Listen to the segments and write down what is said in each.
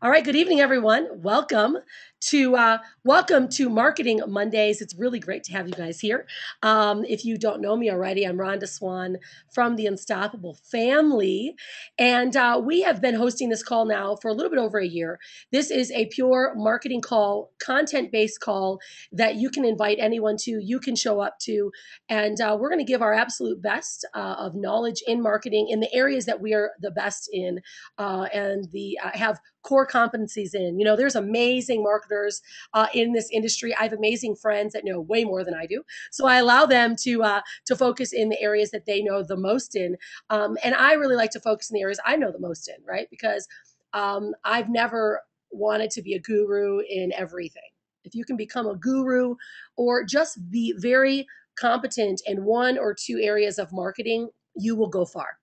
All right, good evening, everyone. Welcome to uh, welcome to Marketing Mondays. It's really great to have you guys here. Um, if you don't know me already, I'm Rhonda Swan from the Unstoppable Family, and uh, we have been hosting this call now for a little bit over a year. This is a pure marketing call, content-based call that you can invite anyone to, you can show up to, and uh, we're going to give our absolute best uh, of knowledge in marketing in the areas that we are the best in, uh, and the uh, have core competencies in. You know, there's amazing marketers uh, in this industry. I have amazing friends that know way more than I do, so I allow them to uh, to focus in the areas that they know the most in. Um, and I really like to focus in the areas I know the most in, right? Because um, I've never wanted to be a guru in everything. If you can become a guru or just be very competent in one or two areas of marketing, you will go far.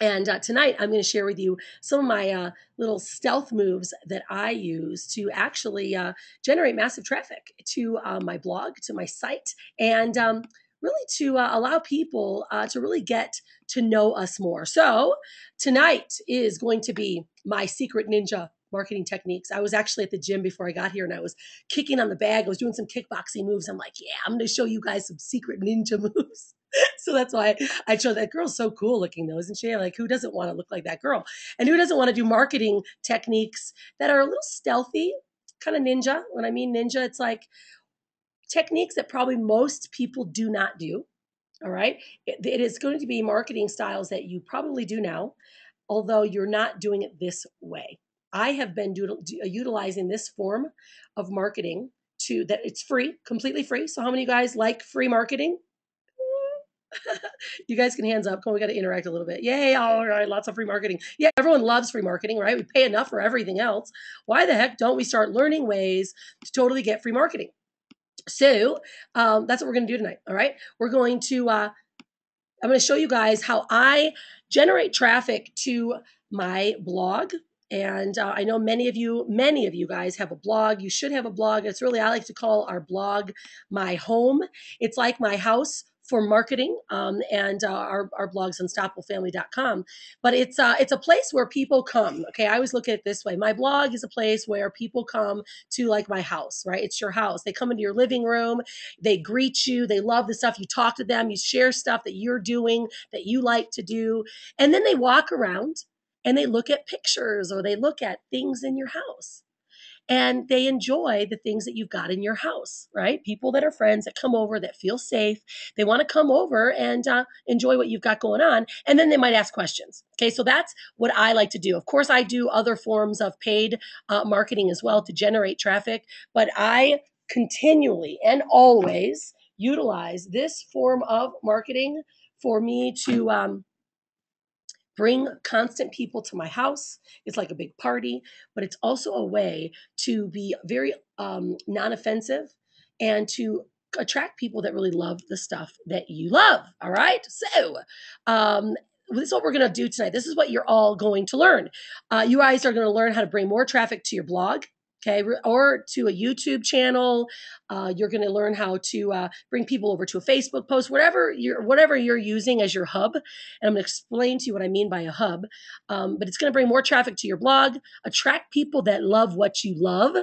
And uh, tonight, I'm going to share with you some of my uh, little stealth moves that I use to actually uh, generate massive traffic to uh, my blog, to my site, and um, really to uh, allow people uh, to really get to know us more. So, tonight is going to be my secret ninja marketing techniques. I was actually at the gym before I got here and I was kicking on the bag. I was doing some kickboxing moves. I'm like, yeah, I'm going to show you guys some secret ninja moves. so that's why I chose that girl's so cool looking though, isn't she? Like who doesn't want to look like that girl? And who doesn't want to do marketing techniques that are a little stealthy, kind of ninja. When I mean ninja, it's like techniques that probably most people do not do. All right. it, it is going to be marketing styles that you probably do now, although you're not doing it this way. I have been do, uh, utilizing this form of marketing to that it's free, completely free. So how many guys like free marketing? you guys can hands up. Come on, we got to interact a little bit. Yay! All right, lots of free marketing. Yeah, everyone loves free marketing, right? We pay enough for everything else. Why the heck don't we start learning ways to totally get free marketing? So um, that's what we're going to do tonight. All right, we're going to. Uh, I'm going to show you guys how I generate traffic to my blog. And uh, I know many of you, many of you guys have a blog. You should have a blog. It's really, I like to call our blog my home. It's like my house for marketing um, and uh, our, our blog's unstoppablefamily.com but it's uh, it's a place where people come okay? I always look at it this way. My blog is a place where people come to like my house right? It's your house. They come into your living room. They greet you. They love the stuff. You talk to them. You share stuff that you're doing that you like to do. And then they walk around and they look at pictures or they look at things in your house and they enjoy the things that you've got in your house, right? People that are friends that come over that feel safe, they want to come over and uh, enjoy what you've got going on, and then they might ask questions. Okay, so that's what I like to do. Of course, I do other forms of paid uh, marketing as well to generate traffic, but I continually and always utilize this form of marketing for me to um, bring constant people to my house. It's like a big party, but it's also a way to be very um, non offensive and to attract people that really love the stuff that you love. All right. So, um, this is what we're going to do tonight. This is what you're all going to learn. Uh, you guys are going to learn how to bring more traffic to your blog okay or to a youtube channel uh, you're going to learn how to uh, bring people over to a facebook post whatever you're whatever you're using as your hub and i'm going to explain to you what i mean by a hub um, but it's going to bring more traffic to your blog attract people that love what you love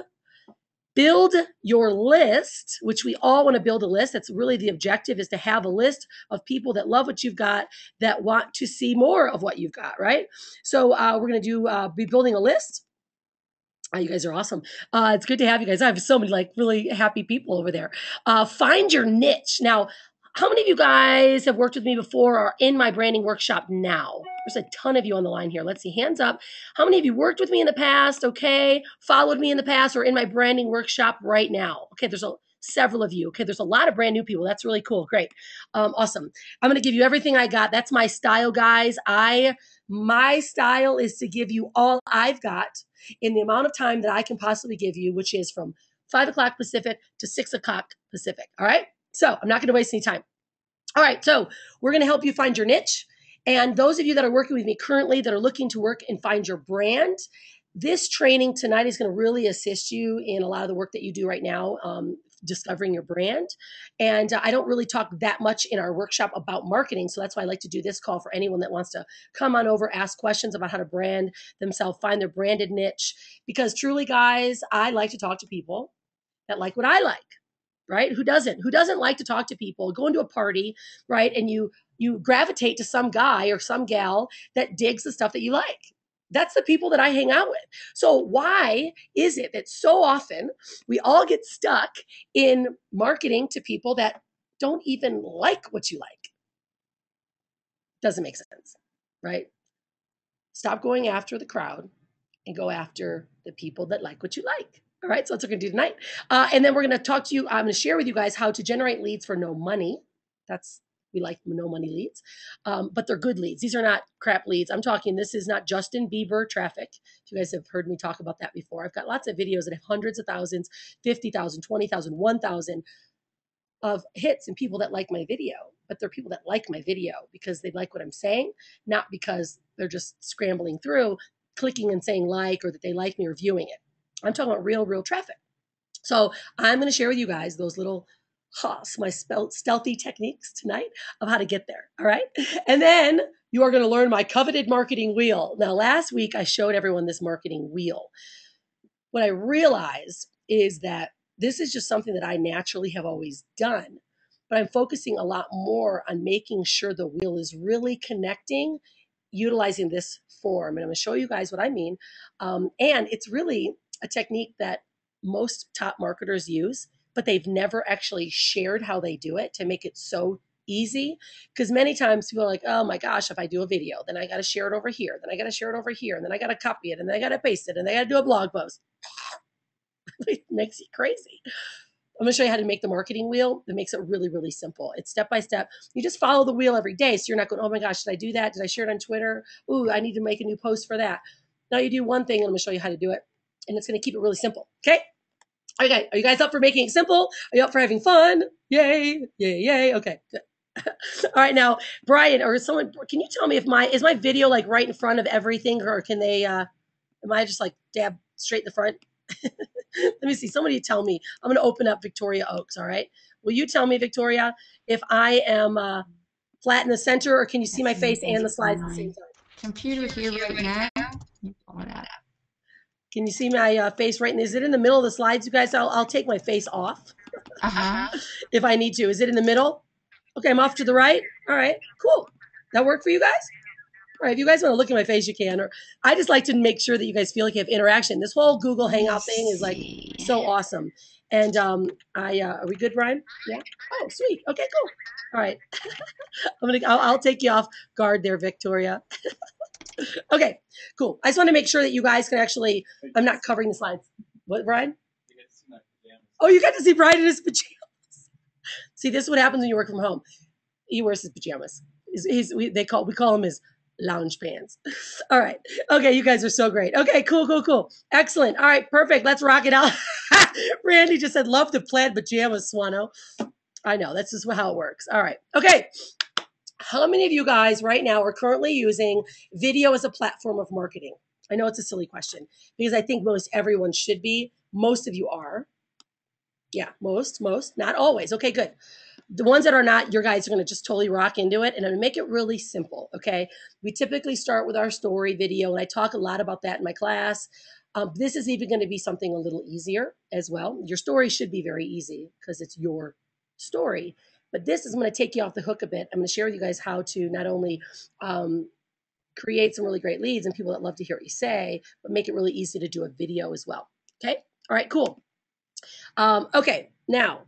build your list which we all want to build a list that's really the objective is to have a list of people that love what you've got that want to see more of what you've got right? So uh, we're going to do uh, be building a list Oh, you guys are awesome. Uh, it's good to have you guys. I have so many like really happy people over there. Uh, find your niche. Now, how many of you guys have worked with me before or are in my branding workshop now? There's a ton of you on the line here. Let's see. Hands up. How many of you worked with me in the past? Okay. Followed me in the past or in my branding workshop right now? Okay. There's a several of you. Okay, there's a lot of brand new people. That's really cool. Great. Um, awesome. I'm to give you everything I got. That's my style, guys. I my style is to give you all I've got in the amount of time that I can possibly give you, which is from five o'clock Pacific to six o'clock Pacific. All right. So I'm not going to waste any time. All right. So we're going to help you find your niche. And those of you that are working with me currently that are looking to work and find your brand, this training tonight is going to really assist you in a lot of the work that you do right now um, discovering your brand. And uh, I don't really talk that much in our workshop about marketing. So that's why I like to do this call for anyone that wants to come on over, ask questions about how to brand themselves, find their branded niche. Because truly, guys, I like to talk to people that like what I like right who doesn't who doesn't like to talk to people go into a party right and you you gravitate to some guy or some gal that digs the stuff that you like that's the people that I hang out with. So, why is it that so often we all get stuck in marketing to people that don't even like what you like? Doesn't make sense, right? Stop going after the crowd and go after the people that like what you like. All right, so that's what we're gonna do tonight. Uh, and then we're gonna talk to you. I'm gonna share with you guys how to generate leads for no money. That's we like no money leads, um, but they're good leads. These are not crap leads. I'm talking, this is not Justin Bieber traffic. If you guys have heard me talk about that before, I've got lots of videos that have hundreds of thousands, 50,000, 20,000, 1,000 of hits and people that like my video, but they're people that like my video because they like what I'm saying, not because they're just scrambling through, clicking and saying like, or that they like me or viewing it. I'm talking about real, real traffic. So I'm going to share with you guys those little Haas, my stealthy techniques tonight of how to get there. All right. And then you are going to learn my coveted marketing wheel. Now, last week I showed everyone this marketing wheel. What I realized is that this is just something that I naturally have always done, but I'm focusing a lot more on making sure the wheel is really connecting utilizing this form. And I'm going to show you guys what I mean. Um, and it's really a technique that most top marketers use but they've never actually shared how they do it to make it so easy. Because many times people are like oh my gosh if i do a video then i got to share it over here then i got to share it over here and then i got to copy it and then i got to paste it and i got to do a blog post. It makes you crazy. I'm going to show you how to make the marketing wheel. That makes it really really simple. It's step by step. You just follow the wheel every day so you're not going oh my gosh did i do that? Did i share it on twitter? Ooh i need to make a new post for that. Now you do one thing and i'm going to show you how to do it and it's going to keep it really simple okay Okay, are you guys up for making it simple? Are you up for having fun? Yay, yay, yay. Okay, good. All right, now, Brian or someone, can you tell me if my, is my video like right in front of everything or can they, uh, am I just like dab straight in the front? Let me see. Somebody tell me. I'm going to open up Victoria Oaks. All right. Will you tell me, Victoria, if I am uh, flat in the center or can you see my face and the slides at the same time? Computer here right now. You pull it out. Can you see my uh, face right? Is it in the middle of the slides, you guys? I'll, I'll take my face off uh-huh. if I need to. Is it in the middle? Okay, I'm off to the right. All right, cool. That work for you guys? All right, if you guys want to look at my face, you can. Or I just like to make sure that you guys feel like you have interaction. This whole Google Hangout thing is like so awesome. And um, I uh, are we good, Brian? Yeah. Oh, sweet. Okay, cool. All right. I'm gonna. I'll, I'll take you off guard there, Victoria. okay, cool. I just want to make sure that you guys can actually. I'm not covering the slides. What, Brian? Oh, you got to see Brian in his pajamas. See, this is what happens when you work from home. He wears his pajamas. He's, he's we, they call we call him his lounge pants. All right. Okay, you guys are so great. Okay, cool, cool, cool. Excellent. All right, perfect. Let's rock it out. Randy just said, love the plaid pajamas, Swano. I know, that's just how it works. All right. Okay. How many of you guys right now are currently using video as a platform of marketing? I know it's a silly question because I think most everyone should be. Most of you are. Yeah, most, most, not always. Okay, good. The ones that are not, your guys are going to just totally rock into it and I'm going to make it really simple. Okay. We typically start with our story video, and I talk a lot about that in my class. Um, this is even going to be something a little easier as well. Your story should be very easy because it's your story. But this is going to take you off the hook a bit. I'm going to share with you guys how to not only um, create some really great leads and people that love to hear what you say, but make it really easy to do a video as well. Okay. All right, cool. Um, okay. Now,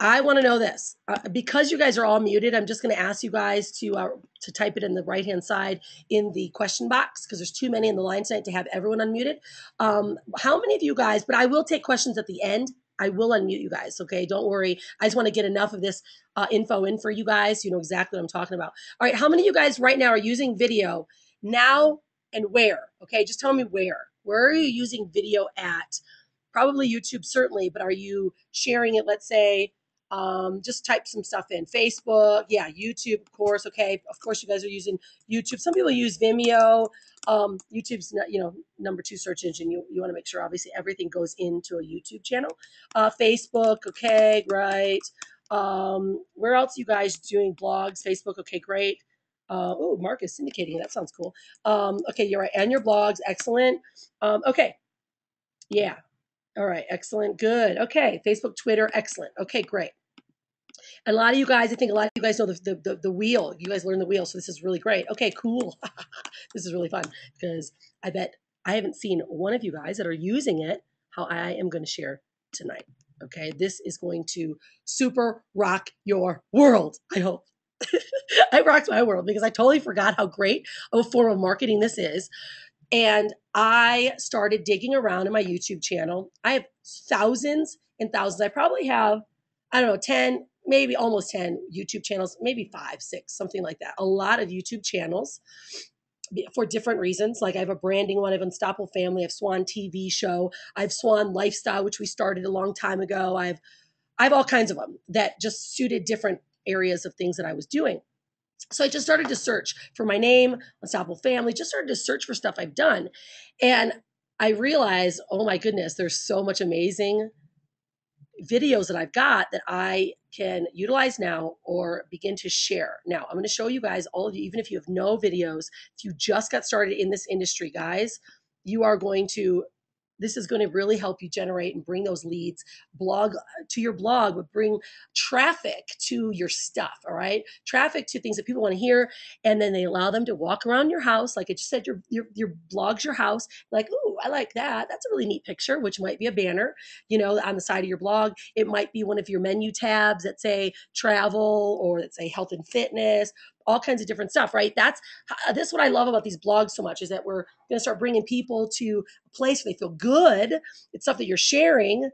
I want to know this uh, because you guys are all muted. I'm just going to ask you guys to uh, to type it in the right hand side in the question box because there's too many in the line tonight to have everyone unmuted. Um, how many of you guys? But I will take questions at the end. I will unmute you guys. Okay, don't worry. I just want to get enough of this uh, info in for you guys. So you know exactly what I'm talking about. All right, how many of you guys right now are using video now and where? Okay, just tell me where. Where are you using video at? Probably YouTube, certainly, but are you sharing it? Let's say um, just type some stuff in Facebook, yeah, YouTube, of course. Okay, of course, you guys are using YouTube. Some people use Vimeo. Um, YouTube's not, you know number two search engine. You you want to make sure obviously everything goes into a YouTube channel. Uh, Facebook, okay, right. Um, where else you guys doing blogs? Facebook, okay, great. Uh, oh, Mark is syndicating. That sounds cool. Um, okay, you're right. And your blogs, excellent. Um, okay, yeah. All right, excellent, good. Okay, Facebook, Twitter, excellent. Okay, great. And a lot of you guys, I think a lot of you guys know the, the, the, the wheel. You guys learned the wheel, so this is really great. Okay, cool. this is really fun because I bet I haven't seen one of you guys that are using it how I am going to share tonight. Okay, this is going to super rock your world, I hope. I rocked my world because I totally forgot how great of a form of marketing this is. And I started digging around in my YouTube channel. I have thousands and thousands. I probably have, I don't know, 10, maybe almost 10 YouTube channels, maybe five, six, something like that. A lot of YouTube channels for different reasons. Like I have a branding one, I have Unstoppable Family, I have Swan TV show, I have Swan Lifestyle, which we started a long time ago. I have I have all kinds of them that just suited different areas of things that I was doing. So I just started to search for my name, Unstoppable Family, just started to search for stuff I've done. And I realized, oh my goodness, there's so much amazing videos that I've got that I can utilize now or begin to share. Now, I'm going to show you guys, all of you, even if you have no videos, if you just got started in this industry, guys, you are going to this is going to really help you generate and bring those leads. Blog uh, to your blog but bring traffic to your stuff all right? Traffic to things that people want to hear and then they allow them to walk around your house. Like i just said your your, your blog's your house. Like oh i like that. That's a really neat picture which might be a banner you know on the side of your blog. It might be one of your menu tabs that say travel or that say health and fitness all kinds of different stuff, right? That's this is what I love about these blogs so much is that we're going to start bringing people to a place where they feel good. It's stuff that you're sharing,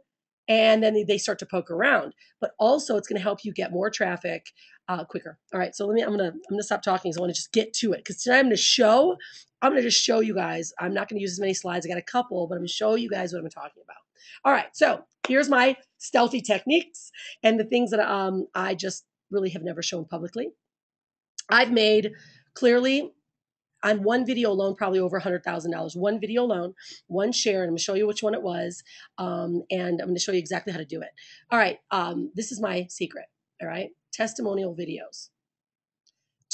and then they start to poke around. But also, it's going to help you get more traffic uh, quicker. All right, so let me. I'm gonna I'm gonna stop talking because I want to just get to it because tonight I'm to show. I'm to just show you guys. I'm not going to use as many slides. I got a couple, but I'm to show you guys what I'm talking about. All right, so here's my stealthy techniques and the things that um, I just really have never shown publicly. I've made clearly on one video alone, probably over $100,000. One video alone, one share, and I'm to show you which one it was. Um, and I'm to show you exactly how to do it. All right, um, this is my secret. All right, testimonial videos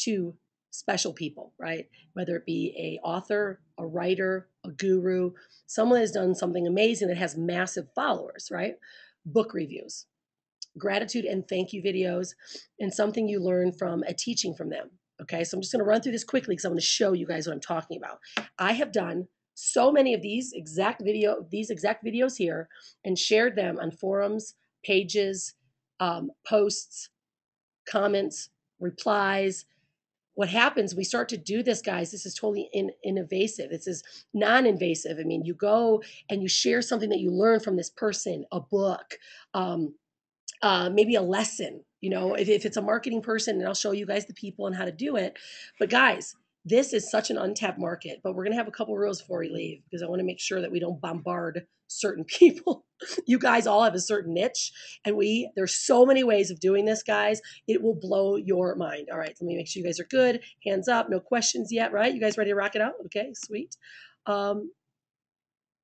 to special people, right? Whether it be a author, a writer, a guru, someone has done something amazing that has massive followers, right? Book reviews, gratitude and thank you videos, and something you learn from a teaching from them. Okay, so I'm just going to run through this quickly because going to show you guys what I'm talking about. I have done so many of these exact video, these exact videos here, and shared them on forums, pages, um, posts, comments, replies. What happens? We start to do this, guys. This is totally in, invasive. This is non-invasive. I mean, you go and you share something that you learn from this person, a book, um, uh, maybe a lesson, you know, if, if it's a marketing person, and I'll show you guys the people and how to do it. But guys, this is such an untapped market, but we're going to have a couple rules before we leave because I want to make sure that we don't bombard certain people. you guys all have a certain niche and we there's so many ways of doing this, guys. It will blow your mind. All right, let me make sure you guys are good. Hands up, no questions yet, right? You guys ready to rock it out? Okay, sweet. Um,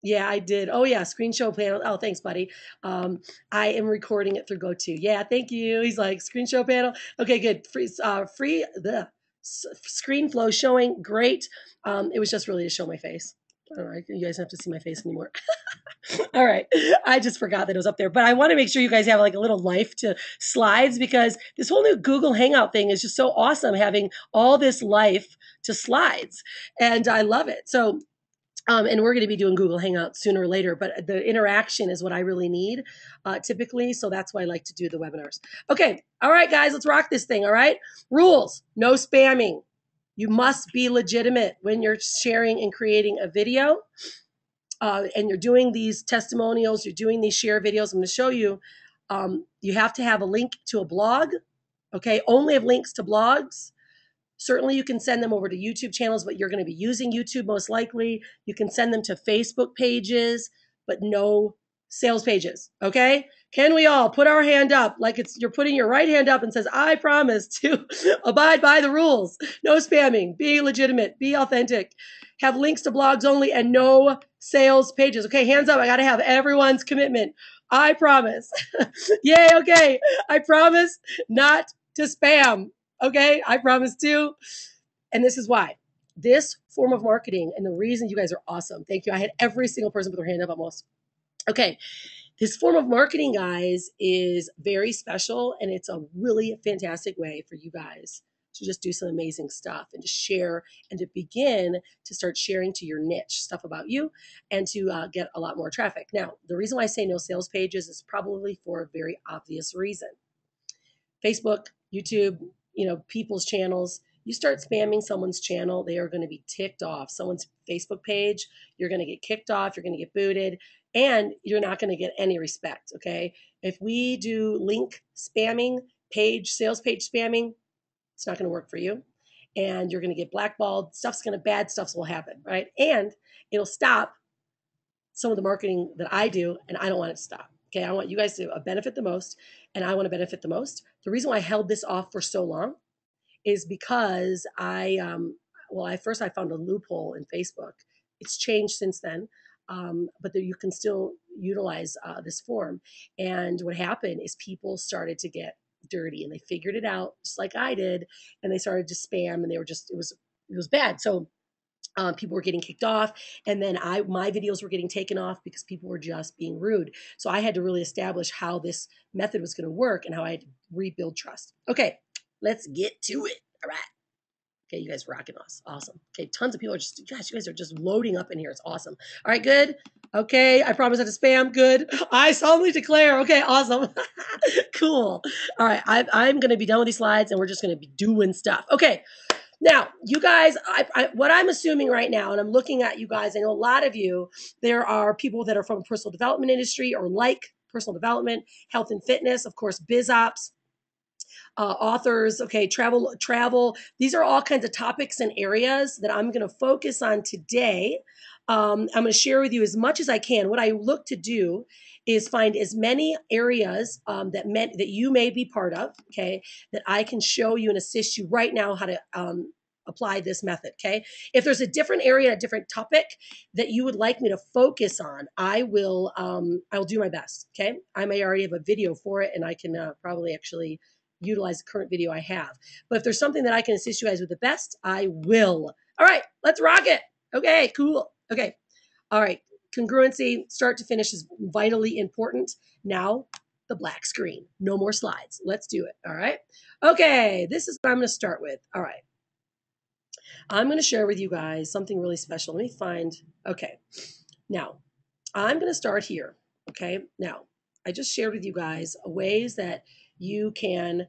yeah, I did. Oh yeah, screen show panel. Oh, thanks, buddy. Um, I am recording it through GoTo. Yeah, thank you. He's like screen show panel. Okay, good. Free, uh, free the screen flow showing. Great. Um, it was just really to show my face. All right, you guys don't have to see my face anymore. All right, I just forgot that it was up there, but I want to make sure you guys have like a little life to slides because this whole new Google Hangout thing is just so awesome having all this life to slides, and I love it. So um, and we're going to be doing Google Hangouts sooner or later, but the interaction is what I really need uh, typically. So that's why I like to do the webinars. Okay. All right, guys, let's rock this thing. All right. Rules no spamming. You must be legitimate when you're sharing and creating a video. Uh, and you're doing these testimonials, you're doing these share videos. I'm going to show you. Um, you have to have a link to a blog. Okay. Only have links to blogs. Certainly, you can send them over to YouTube channels, but you're going to be using YouTube most likely. You can send them to Facebook pages, but no sales pages. Okay. Can we all put our hand up like it's you're putting your right hand up and says, I promise to abide by the rules. No spamming, be legitimate, be authentic, have links to blogs only, and no sales pages. Okay, hands up. I gotta have everyone's commitment. I promise. Yay, okay. I promise not to spam. Okay, I promise to. And this is why. This form of marketing and the reason you guys are awesome. Thank you. I had every single person put their hand up almost. Okay, this form of marketing, guys, is very special and it's a really fantastic way for you guys to just do some amazing stuff and to share and to begin to start sharing to your niche stuff about you and to uh, get a lot more traffic. Now, the reason why I say no sales pages is probably for a very obvious reason. Facebook, YouTube, you know, people's channels, you start spamming someone's channel, they are going to be ticked off. Someone's Facebook page, you're going to get kicked off, you're going to get booted, and you're not going to get any respect. Okay. If we do link spamming, page, sales page spamming, it's not going to work for you. And you're going to get blackballed. Stuff's going to, bad stuff will happen, right? And it'll stop some of the marketing that I do, and I don't want it to stop. Okay. I want you guys to benefit the most, and I want to benefit the most. The reason why I held this off for so long is because I, um, well, I first I found a loophole in Facebook. It's changed since then um, but that you can still utilize uh, this form. And what happened is people started to get dirty and they figured it out just like I did, and they started to spam and they were just it was it was bad. So um, people were getting kicked off and then i my videos were getting taken off because people were just being rude so i had to really establish how this method was going to work and how i had to rebuild trust okay let's get to it all right Okay, you guys rocking us. Awesome. Okay, tons of people are just, gosh, you guys are just loading up in here. It's awesome. All right, good. Okay, I promise not to spam. Good. I solemnly declare. Okay, awesome. cool. All right, I, I'm going to be done with these slides and we're just going to be doing stuff. Okay, now, you guys, I, I, what I'm assuming right now, and I'm looking at you guys, I know a lot of you, there are people that are from personal development industry or like personal development, health and fitness, of course, biz ops, uh, authors, okay, travel, travel. These are all kinds of topics and areas that I'm going to focus on today. Um, I'm going to share with you as much as I can. What I look to do is find as many areas um, that meant that you may be part of, okay, that I can show you and assist you right now how to um, apply this method. Okay. If there's a different area, a different topic that you would like me to focus on, I will, um, I'll do my best. Okay. I may already have a video for it and I can uh, probably actually utilize the current video I have. But if there's something that I can assist you guys with the best, I will. All right, let's rock it. Okay, cool. Okay. All right. Congruency, start to finish, is vitally important. Now, the black screen. No more slides. Let's do it. All right. Okay, this is what I'm going to start with. All right. I'm going to share with you guys something really special. Let me find. Okay. Now, I'm going to start here. Okay. Now, I just shared with you guys ways that you can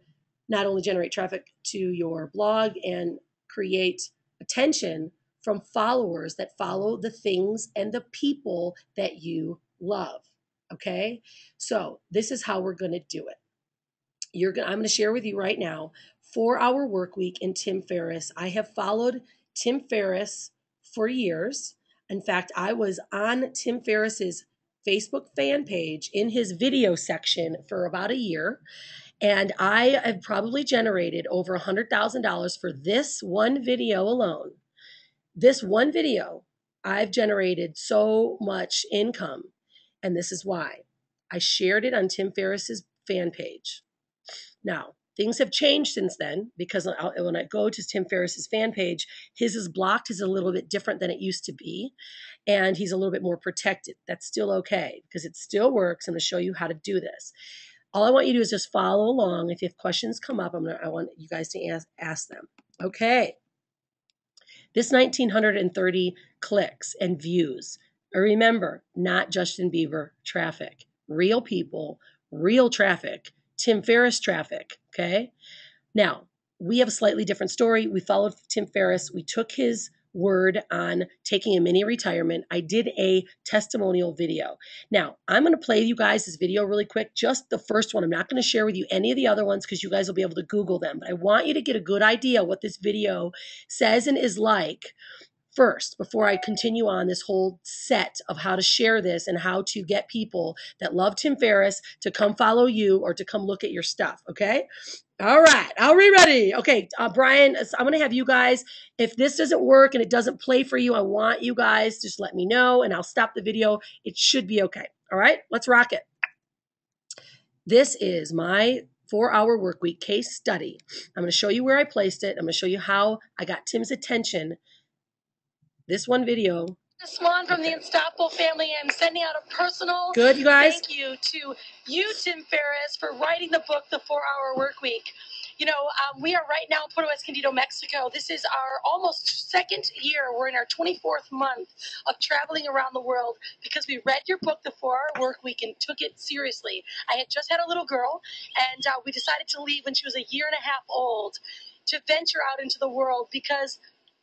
not only generate traffic to your blog and create attention from followers that follow the things and the people that you love. Okay? So, this is how we're going to do it. You're gonna. I'm going to share with you right now 4-hour work week in Tim Ferriss. I have followed Tim Ferriss for years. In fact, I was on Tim Ferriss's Facebook fan page in his video section for about a year. And I have probably generated over $100,000 for this one video alone. This one video, I've generated so much income. And this is why. I shared it on Tim Ferriss's fan page. Now, things have changed since then because when I go to Tim Ferriss's fan page, his is blocked, is a little bit different than it used to be and he's a little bit more protected. That's still okay because it still works. I'm going to show you how to do this. All I want you to do is just follow along. If you have questions come up, I'm gonna, I want you guys to ask, ask them. Okay. This 1930 clicks and views. Remember, not Justin Bieber traffic, real people, real traffic, Tim Ferriss traffic. Okay. Now, we have a slightly different story. We followed Tim Ferriss. We took his word on taking a mini retirement. I did a testimonial video. Now, I'm going to play you guys this video really quick, just the first one. I'm not going to share with you any of the other ones because you guys will be able to Google them. But I want you to get a good idea what this video says and is like first before I continue on this whole set of how to share this and how to get people that love Tim Ferriss to come follow you or to come look at your stuff. Okay. All right. Are we ready? Okay. Uh, Brian, I'm going to have you guys, if this doesn't work and it doesn't play for you, I want you guys just let me know and I'll stop the video. It should be okay. All right. Let's rock it. This is my four hour work week case study. I'm going to show you where I placed it. I'm going to show you how I got Tim's attention. This one video. Swan from the Unstoppable family. I'm sending out a personal Good, you guys. thank you to you, Tim Ferriss, for writing the book, The Four Hour Work Week. You know, um, we are right now in Puerto Escondido, Mexico. This is our almost second year. We're in our 24th month of traveling around the world because we read your book, The Four Hour Work Week, and took it seriously. I had just had a little girl, and uh, we decided to leave when she was a year and a half old to venture out into the world because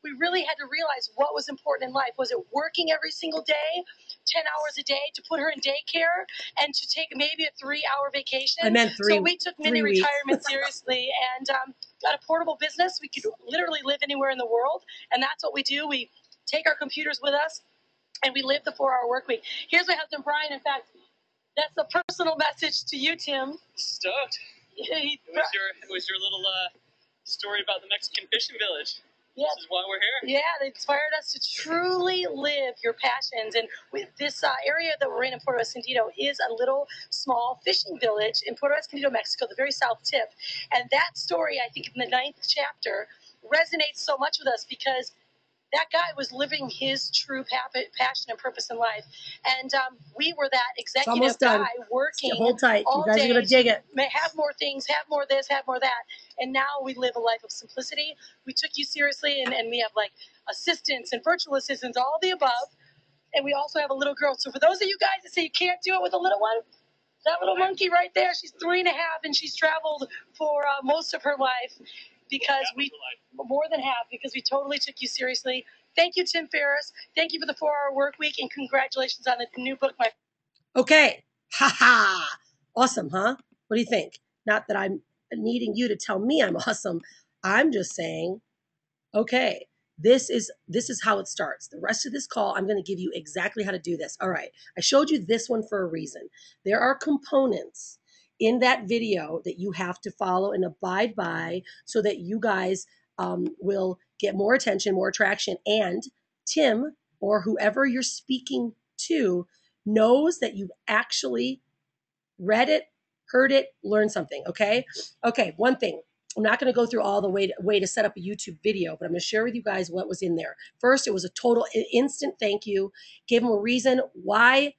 we really had to realize what was important in life. Was it working every single day, 10 hours a day to put her in daycare and to take maybe a three hour vacation? I meant three. So we took mini retirement seriously and um, got a portable business. We could literally live anywhere in the world. And that's what we do. We take our computers with us and we live the four hour work week. Here's my husband, Brian. In fact, that's a personal message to you, Tim. Stoked. He- It was your it was your little uh, story about the Mexican fishing village. Yeah, This is why we're here. Yeah, they inspired us to truly live your passions. And with this uh, area that we're in in Puerto Escondido is a little small fishing village in Puerto Escondido, Mexico, the very south tip. And that story, I think, in the ninth chapter, resonates so much with us because that guy was living his true passion and purpose in life. And um, we were that executive guy working Hold tight. You all guys are going to dig it. may have more things, have more this, have more that. And now we live a life of simplicity. We took you seriously, and, and we have like assistants and virtual assistants, all the above. And we also have a little girl. So for those of you guys that say you can't do it with a little one, that little monkey right there, she's three and a half, and she's traveled for uh, most of her life because we more than half because we totally took you seriously. Thank you, Tim Ferriss. Thank you for the four-hour work week, and congratulations on the new book, my Okay. Ha ha. Awesome, huh? What do you think? Not that I'm needing you to tell me I'm awesome. I'm just saying, okay, this is this is how it starts. The rest of this call, I'm going to give you exactly how to do this. All right. I showed you this one for a reason. There are components in that video that you have to follow and abide by so that you guys um, will get more attention, more attraction, and Tim or whoever you're speaking to knows that you've actually read it, heard it, learned something. Okay. Okay. One thing. I'm not going to go through all the way to, way to set up a YouTube video, but I'm going to share with you guys what was in there. First, it was a total instant thank you. Gave him a reason why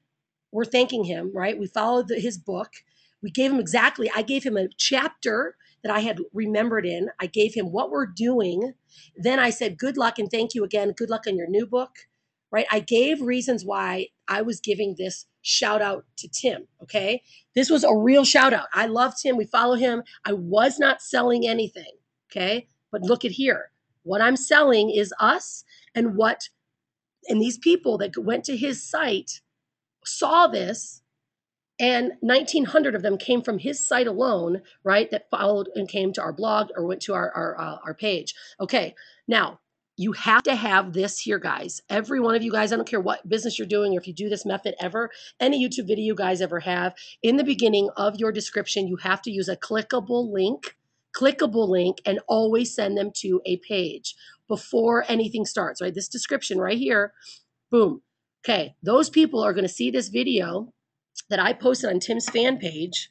we're thanking him. Right? We followed the, his book. We gave him exactly. I gave him a chapter that I had remembered in. I gave him what we're doing. Then I said, "Good luck and thank you again. Good luck on your new book." right? I gave reasons why I was giving this shout out to Tim, okay? This was a real shout out. I love Tim. We follow him. I was not selling anything, okay? But look at here. What I'm selling is us and what and these people that went to his site saw this and 1900 of them came from his site alone right that followed and came to our blog or went to our our, uh, our page. Okay now you have to have this here guys. Every one of you guys i don't care what business you're doing or if you do this method ever any youtube video you guys ever have in the beginning of your description you have to use a clickable link clickable link and always send them to a page before anything starts right? This description right here boom. Okay those people are going to see this video that I posted on Tim's fan page,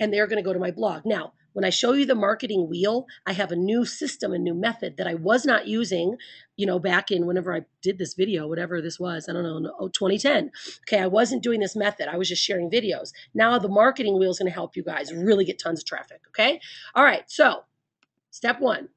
and they're going to go to my blog. Now, when I show you the marketing wheel, I have a new system, a new method that I was not using, you know, back in whenever I did this video, whatever this was, I don't know, oh, 2010. Okay, I wasn't doing this method. I was just sharing videos. Now the marketing wheel is going to help you guys really get tons of traffic. Okay, all right. So, step one,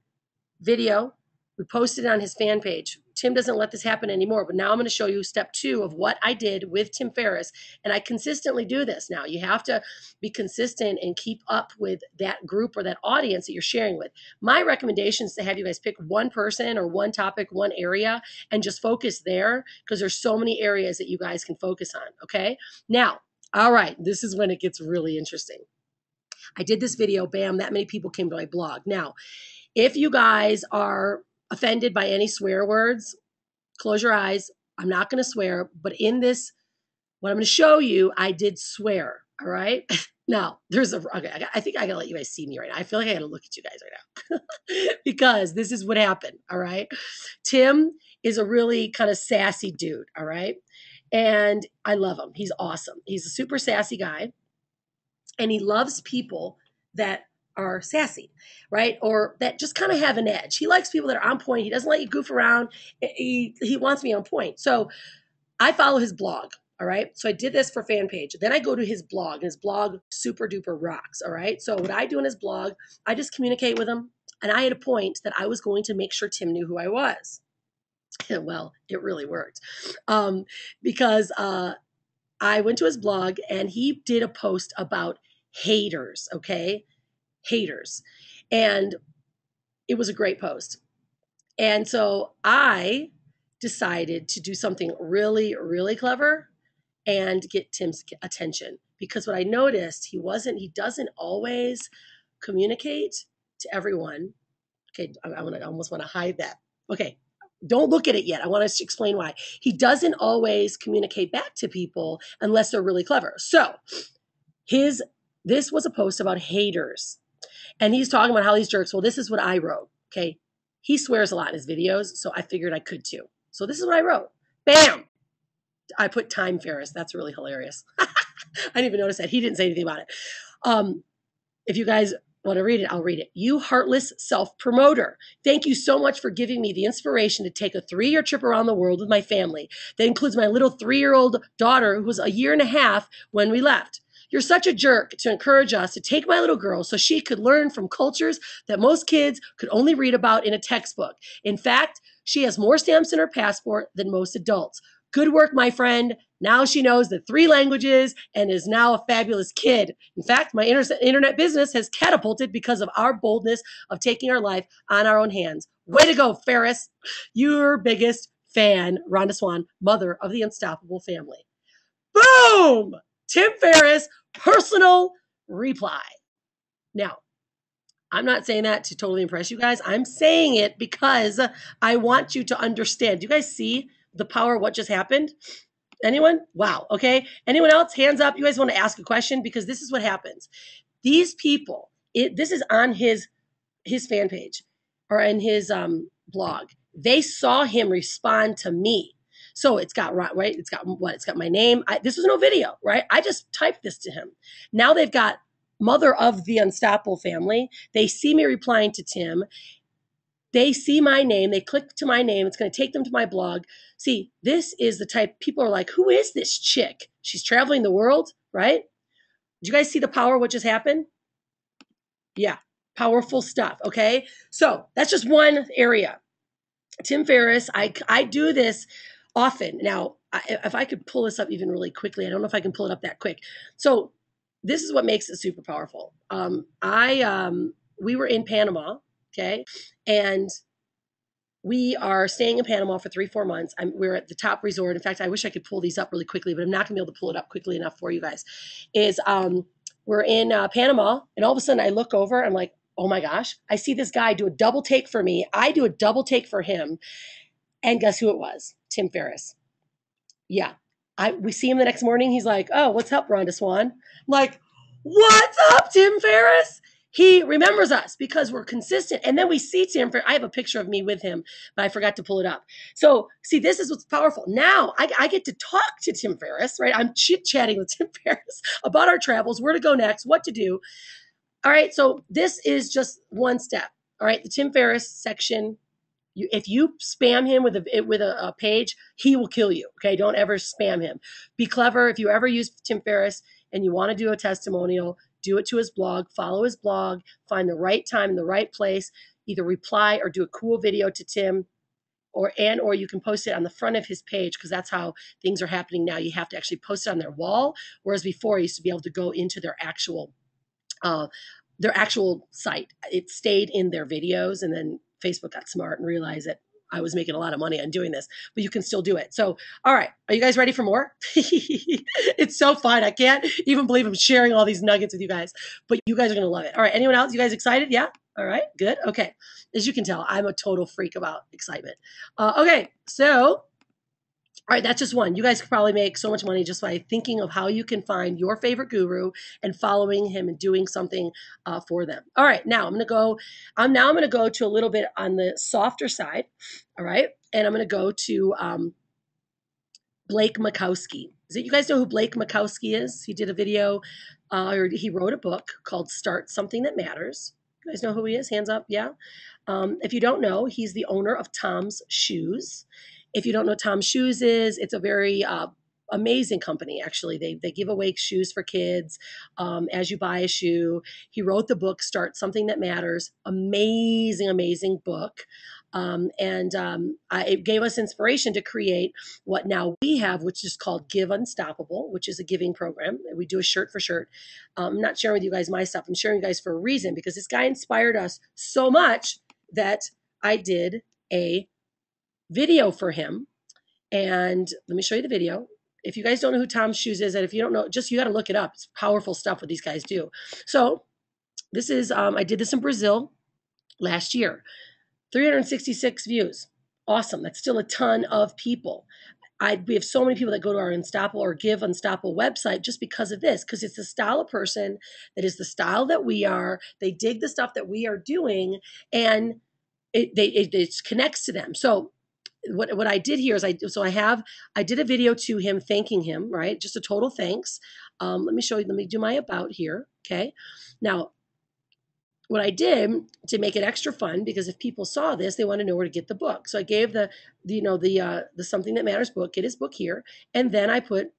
video. We posted on his fan page. Tim doesn't let this happen anymore, but now I'm going to show you step two of what I did with Tim Ferriss. And I consistently do this now. You have to be consistent and keep up with that group or that audience that you're sharing with. My recommendation is to have you guys pick one person or one topic, one area, and just focus there because there's so many areas that you guys can focus on. Okay. Now, all right, this is when it gets really interesting. I did this video, bam, that many people came to my blog. Now, if you guys are offended by any swear words, close your eyes. I'm not going to swear, but in this, what I'm going to show you, I did swear. All right. Now, there's a, okay, I, I think I gotta let you guys see me right now. I feel like I gotta look at you guys right now because this is what happened. All right. Tim is a really kind of sassy dude. All right. And I love him. He's awesome. He's a super sassy guy and he loves people that are sassy, right? Or that just kind of have an edge. He likes people that are on point. He doesn't let you goof around. He he wants me on point. So I follow his blog. All right. So I did this for fan page. Then I go to his blog, and his blog super duper rocks. All right. So what I do in his blog, I just communicate with him. And I had a point that I was going to make sure Tim knew who I was. well, it really worked. Um, because uh I went to his blog and he did a post about haters, okay? Haters. And it was a great post. And so I decided to do something really, really clever and get Tim's attention. Because what I noticed, he wasn't, he doesn't always communicate to everyone. Okay, I, I, wanna, I almost want to hide that. Okay, don't look at it yet. I want to explain why. He doesn't always communicate back to people unless they're really clever. So, his this was a post about haters. And he's talking about how these jerks, well, this is what I wrote. Okay. He swears a lot in his videos, so I figured I could too. So this is what I wrote. Bam! I put time Ferris. That's really hilarious. I didn't even notice that. He didn't say anything about it. Um, if you guys want to read it, I'll read it. You heartless self promoter. Thank you so much for giving me the inspiration to take a three year trip around the world with my family. That includes my little three year old daughter who was a year and a half when we left. You're such a jerk to encourage us to take my little girl so she could learn from cultures that most kids could only read about in a textbook. In fact, she has more stamps in her passport than most adults. Good work, my friend. Now she knows the three languages and is now a fabulous kid. In fact, my inter- internet business has catapulted because of our boldness of taking our life on our own hands. Way to go, Ferriss. Your biggest fan, Rhonda Swan, mother of the unstoppable family. Boom! Tim Ferriss, personal reply. Now, I'm not saying that to totally impress you guys. I'm saying it because I want you to understand. Do you guys see the power of what just happened? Anyone? Wow. Okay. Anyone else? Hands up. You guys want to ask a question because this is what happens. These people, it, this is on his his fan page or in his um, blog. They saw him respond to me. So it's got right? It's got what? It's got my name. I, this was no video, right? I just typed this to him. Now they've got mother of the unstoppable family. They see me replying to Tim. They see my name. They click to my name. It's going to take them to my blog. See, this is the type people are like, who is this chick? She's traveling the world, right? Did you guys see the power what just happened? Yeah, powerful stuff. Okay. So that's just one area. Tim Ferriss, I, I do this often. Now, if I could pull this up even really quickly, I don't know if I can pull it up that quick. So this is what makes it super powerful. Um, I um, we were in Panama, okay, and we are staying in Panama for three, four months. I'm, we're at the top resort. In fact, I wish I could pull these up really quickly, but I'm not gonna be able to pull it up quickly enough for you guys. Is um, we're in uh, Panama, and all of a sudden I look over, I'm like, oh my gosh, I see this guy do a double take for me. I do a double take for him, and guess who it was? Tim Ferriss. Yeah. I we see him the next morning. He's like, "Oh, what's up, Rhonda Swan?" I'm like, "What's up, Tim Ferriss?" He remembers us because we're consistent. And then we see Tim Ferriss. I have a picture of me with him, but I forgot to pull it up. So, see, this is what's powerful. Now I, I get to talk to Tim Ferriss, right? I'm chit chatting with Tim Ferriss about our travels, where to go next, what to do. All right. So, this is just one step. All right. The Tim Ferriss section you, if you spam him with a with a, a, page, he will kill you. Okay, don't ever spam him. Be clever. If you ever use Tim Ferriss and you want to do a testimonial, do it to his blog. Follow his blog. Find the right time the right place. Either reply or do a cool video to Tim, or and or you can post it on the front of his page because that's how things are happening now. You have to actually post it on their wall, whereas before you used to be able to go into their actual. Uh, their actual site. It stayed in their videos and then Facebook got smart and realized that I was making a lot of money on doing this, but you can still do it. So, all right, are you guys ready for more? it's so fun. I can't even believe I'm sharing all these nuggets with you guys, but you guys are going to love it. All right, anyone else? You guys excited? Yeah? All right, good. Okay, as you can tell, I'm a total freak about excitement. Uh, okay, so all right, that's just one. You guys could probably make so much money just by thinking of how you can find your favorite guru and following him and doing something uh, for them. All right, now I'm gonna go. I'm now I'm gonna go to a little bit on the softer side. All right, and I'm gonna go to um, Blake Mycoskie. Is it you guys know who Blake Mycoskie is? He did a video, uh, or he wrote a book called "Start Something That Matters." You guys know who he is? Hands up, yeah. Um, if you don't know, he's the owner of Tom's Shoes. If you don't know Tom Shoes is, it's a very uh, amazing company actually. They, they give away shoes for kids um, as you buy a shoe. He wrote the book start something that matters. Amazing amazing book. Um, and um, I, it gave us inspiration to create what now we have which is called give unstoppable which is a giving program. We do a shirt for shirt. Um, i'm not sharing with you guys my stuff. I'm sharing you guys for a reason because this guy inspired us so much that i did a video for him. And let me show you the video. If you guys don't know who Tom Shoes is, and if you don't know, just you got to look it up. It's powerful stuff what these guys do. So this is, um, I did this in Brazil last year. 366 views. Awesome. That's still a ton of people. I, we have so many people that go to our Unstoppable or Give Unstoppable website just because of this, because it's the style of person that is the style that we are. They dig the stuff that we are doing, and it they it, it connects to them. So what what I did here is I so I have I did a video to him thanking him, right? Just a total thanks. Um, let me show you. Let me do my about here. Okay. Now, what I did to make it extra fun, because if people saw this, they want to know where to get the book. So I gave the, the you know the uh, the something that matters book. Get his book here, and then I put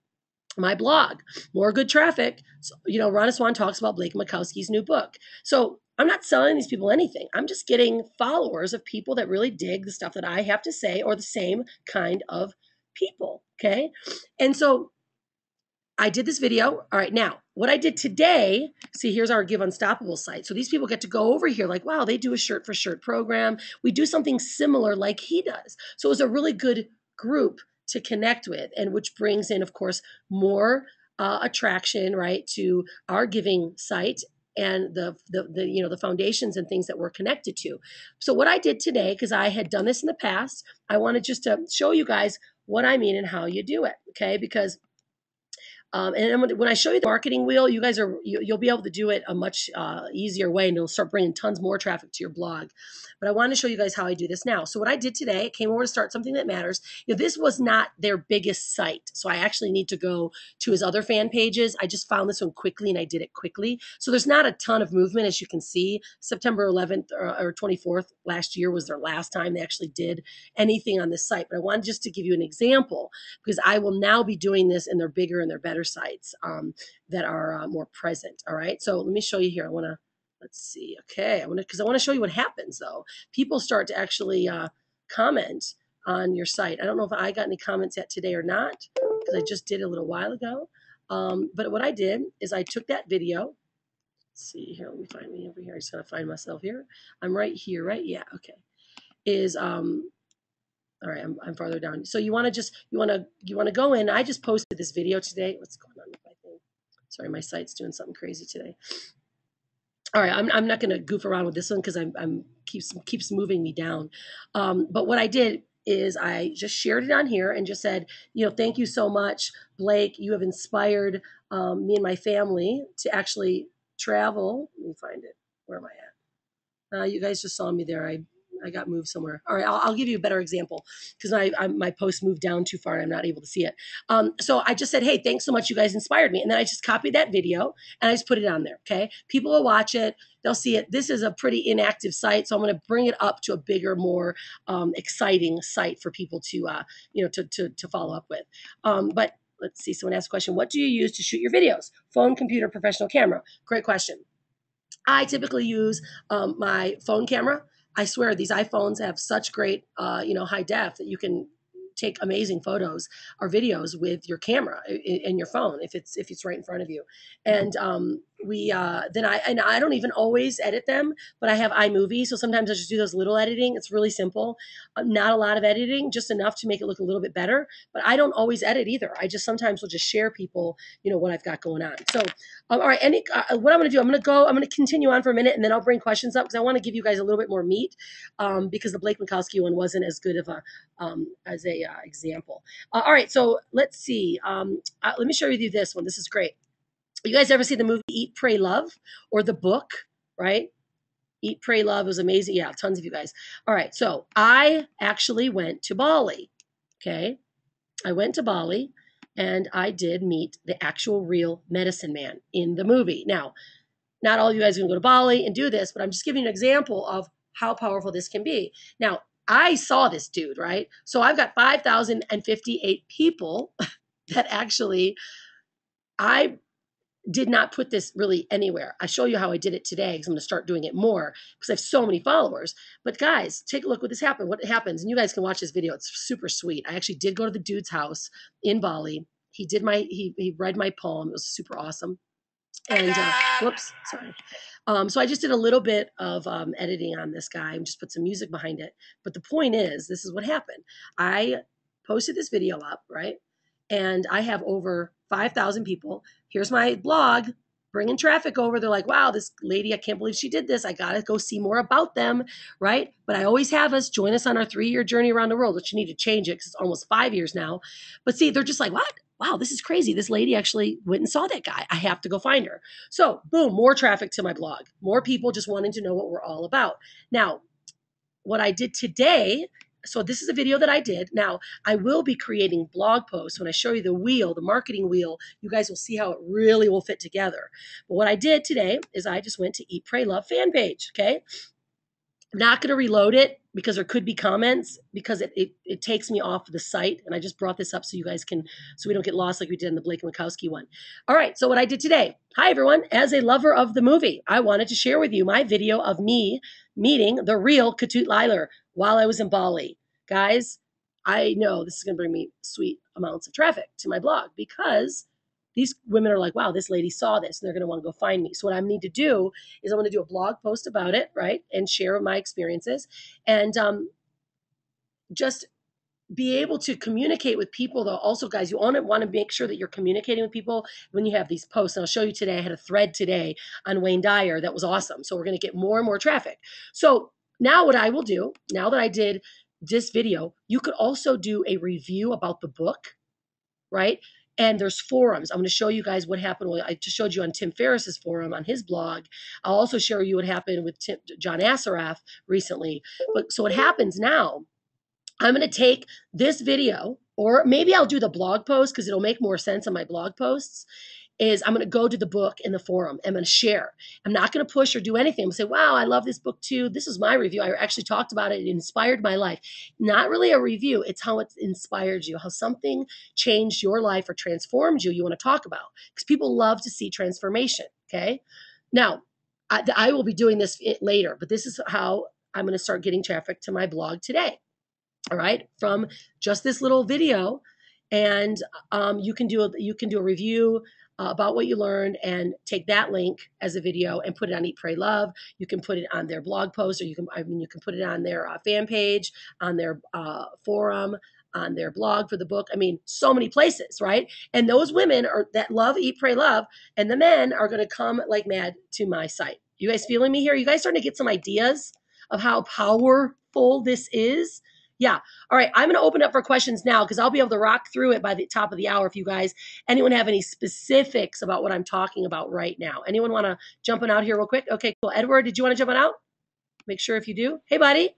my blog, more good traffic. So, you know, Rhonda Swan talks about Blake Mycoskie's new book. So I'm not selling these people anything. I'm just getting followers of people that really dig the stuff that I have to say or the same kind of people. Okay. And so I did this video. All right. Now, what I did today, see, here's our Give Unstoppable site. So these people get to go over here like, wow, they do a shirt for shirt program. We do something similar like he does. So it was a really good group to connect with, and which brings in, of course, more uh, attraction, right, to our giving site and the, the, the you know the foundations and things that we're connected to. So what i did today because i had done this in the past i wanted just to show you guys what i mean and how you do it okay? Because um, and when I show you the marketing wheel, you guys are you, will be able to do it a much uh, easier way, and it'll start bringing tons more traffic to your blog. But I want to show you guys how I do this now. So what I did today, I came over to start something that matters. You know, this was not their biggest site, so I actually need to go to his other fan pages. I just found this one quickly, and I did it quickly. So there's not a ton of movement, as you can see. September 11th or, or 24th last year was their last time they actually did anything on this site. But I wanted just to give you an example because I will now be doing this and they're bigger and their better sites um, that are uh, more present. All right. So let me show you here. I want to, let's see. Okay. I want to, because I want to show you what happens though. People start to actually uh, comment on your site. I don't know if I got any comments yet today or not because I just did a little while ago. Um, but what I did is I took that video. Let's see here. Let me find me over here. I just gotta find myself here. I'm right here, right? Yeah. Okay. Is um all right, I'm, I'm farther down. So you want to just you want to you want to go in. I just posted this video today. What's going on with my thing? Sorry, my site's doing something crazy today. All right, I'm, I'm not going to goof around with this one because I'm, I'm keeps keeps moving me down. Um, but what I did is I just shared it on here and just said, you know, thank you so much, Blake. You have inspired um, me and my family to actually travel. Let me find it. Where am I at? Uh, you guys just saw me there. I I got moved somewhere. All right, I'll, I'll give you a better example because I, I, my post moved down too far and I'm not able to see it. Um, so I just said, hey, thanks so much. You guys inspired me. And then I just copied that video and I just put it on there. Okay. People will watch it. They'll see it. This is a pretty inactive site. So I'm going to bring it up to a bigger, more um, exciting site for people to, uh, you know, to, to, to follow up with. Um, but let's see. Someone asked a question. What do you use to shoot your videos? Phone, computer, professional camera? Great question. I typically use um, my phone camera. I swear these iPhones have such great, uh, you know, high def that you can take amazing photos or videos with your camera in your phone if it's if it's right in front of you. And um, we uh then i and i don't even always edit them but i have imovie so sometimes i just do those little editing. It's really simple. Uh, not a lot of editing just enough to make it look a little bit better but i don't always edit either. I just sometimes will just share people you know what i've got going on. So um, all right any uh, what i'm to do i'm to go i'm to continue on for a minute and then i'll bring questions up because i want to give you guys a little bit more meat um, because the blake Mycoskie one wasn't as good of a um, as a uh, example. Uh, all right so let's see um, uh, let me share with you this one. This is great you guys ever see the movie Eat, Pray, Love or the book, right? Eat, Pray, Love was amazing. Yeah, tons of you guys. All right, so I actually went to Bali. Okay, I went to Bali and I did meet the actual real medicine man in the movie. Now, not all of you guys are gonna go to Bali and do this, but I'm just giving you an example of how powerful this can be. Now, I saw this dude, right? So I've got 5,058 people that actually I did not put this really anywhere. I show you how I did it today because I'm going to start doing it more because I have so many followers. But guys, take a look what this happened. What happens, and you guys can watch this video. It's super sweet. I actually did go to the dude's house in Bali. He did my he he read my poem. It was super awesome. And uh, whoops, sorry. Um, so I just did a little bit of um, editing on this guy and just put some music behind it. But the point is, this is what happened. I posted this video up, right? And I have over 5,000 people. Here's my blog bringing traffic over. They're like, wow, this lady, I can't believe she did this. I got to go see more about them, right? But I always have us join us on our three year journey around the world, which you need to change it because it's almost five years now. But see, they're just like, what? Wow, this is crazy. This lady actually went and saw that guy. I have to go find her. So, boom, more traffic to my blog. More people just wanting to know what we're all about. Now, what I did today so this is a video that I did. Now, I will be creating blog posts. When I show you the wheel, the marketing wheel, you guys will see how it really will fit together. But what I did today is I just went to Eat, Pray, Love fan page, okay? I'm not going to reload it because there could be comments because it, it, it, takes me off the site. And I just brought this up so you guys can, so we don't get lost like we did in the Blake Mycoskie one. All right, so what I did today. Hi, everyone. As a lover of the movie, I wanted to share with you my video of me meeting the real Ketut Liyer while I was in Bali. Guys, I know this is going to bring me sweet amounts of traffic to my blog because these women are like, wow, this lady saw this and they're going to want to go find me. So, what I need to do is I'm going to do a blog post about it, right? And share my experiences and um, just be able to communicate with people though also guys you want to want to make sure that you're communicating with people when you have these posts and i'll show you today i had a thread today on wayne dyer that was awesome so we're going to get more and more traffic so now what i will do now that i did this video, you could also do a review about the book, right? And there's forums. I'm going to show you guys what happened. I just showed you on Tim Ferriss's forum on his blog. I'll also show you what happened with Tim, John Assaraf recently. But so what happens now, I'm going to take this video, or maybe I'll do the blog post because it'll make more sense on my blog posts is I'm going to go to the book in the forum. I'm going to share. I'm not going to push or do anything. I'm going to say, wow, I love this book too. This is my review. I actually talked about it. It inspired my life. Not really a review. It's how it inspired you, how something changed your life or transformed you, you want to talk about. Because people love to see transformation. Okay. Now, I, I will be doing this eh, later, but this is how I'm going to start getting traffic to my blog today. All right. From just this little video and um, you can do a, you can do a review uh, about what you learned and take that link as a video and put it on Eat, Pray, Love. You can put it on their blog post, or you can, I mean, you can put it on their uh, fan page, on their uh, forum, on their blog for the book. I mean, so many places, right? And those women are that love Eat, Pray, Love, and the men are going to come like mad to my site. You guys feeling me here? You guys starting to get some ideas of how powerful this is? Yeah. All right. I'm going to open up for questions now because I'll be able to rock through it by the top of the hour. If you guys, anyone have any specifics about what I'm talking about right now? Anyone want to jump on out here real quick? Okay, cool. Edward, did you want to jump on out? Make sure if you do. Hey, buddy.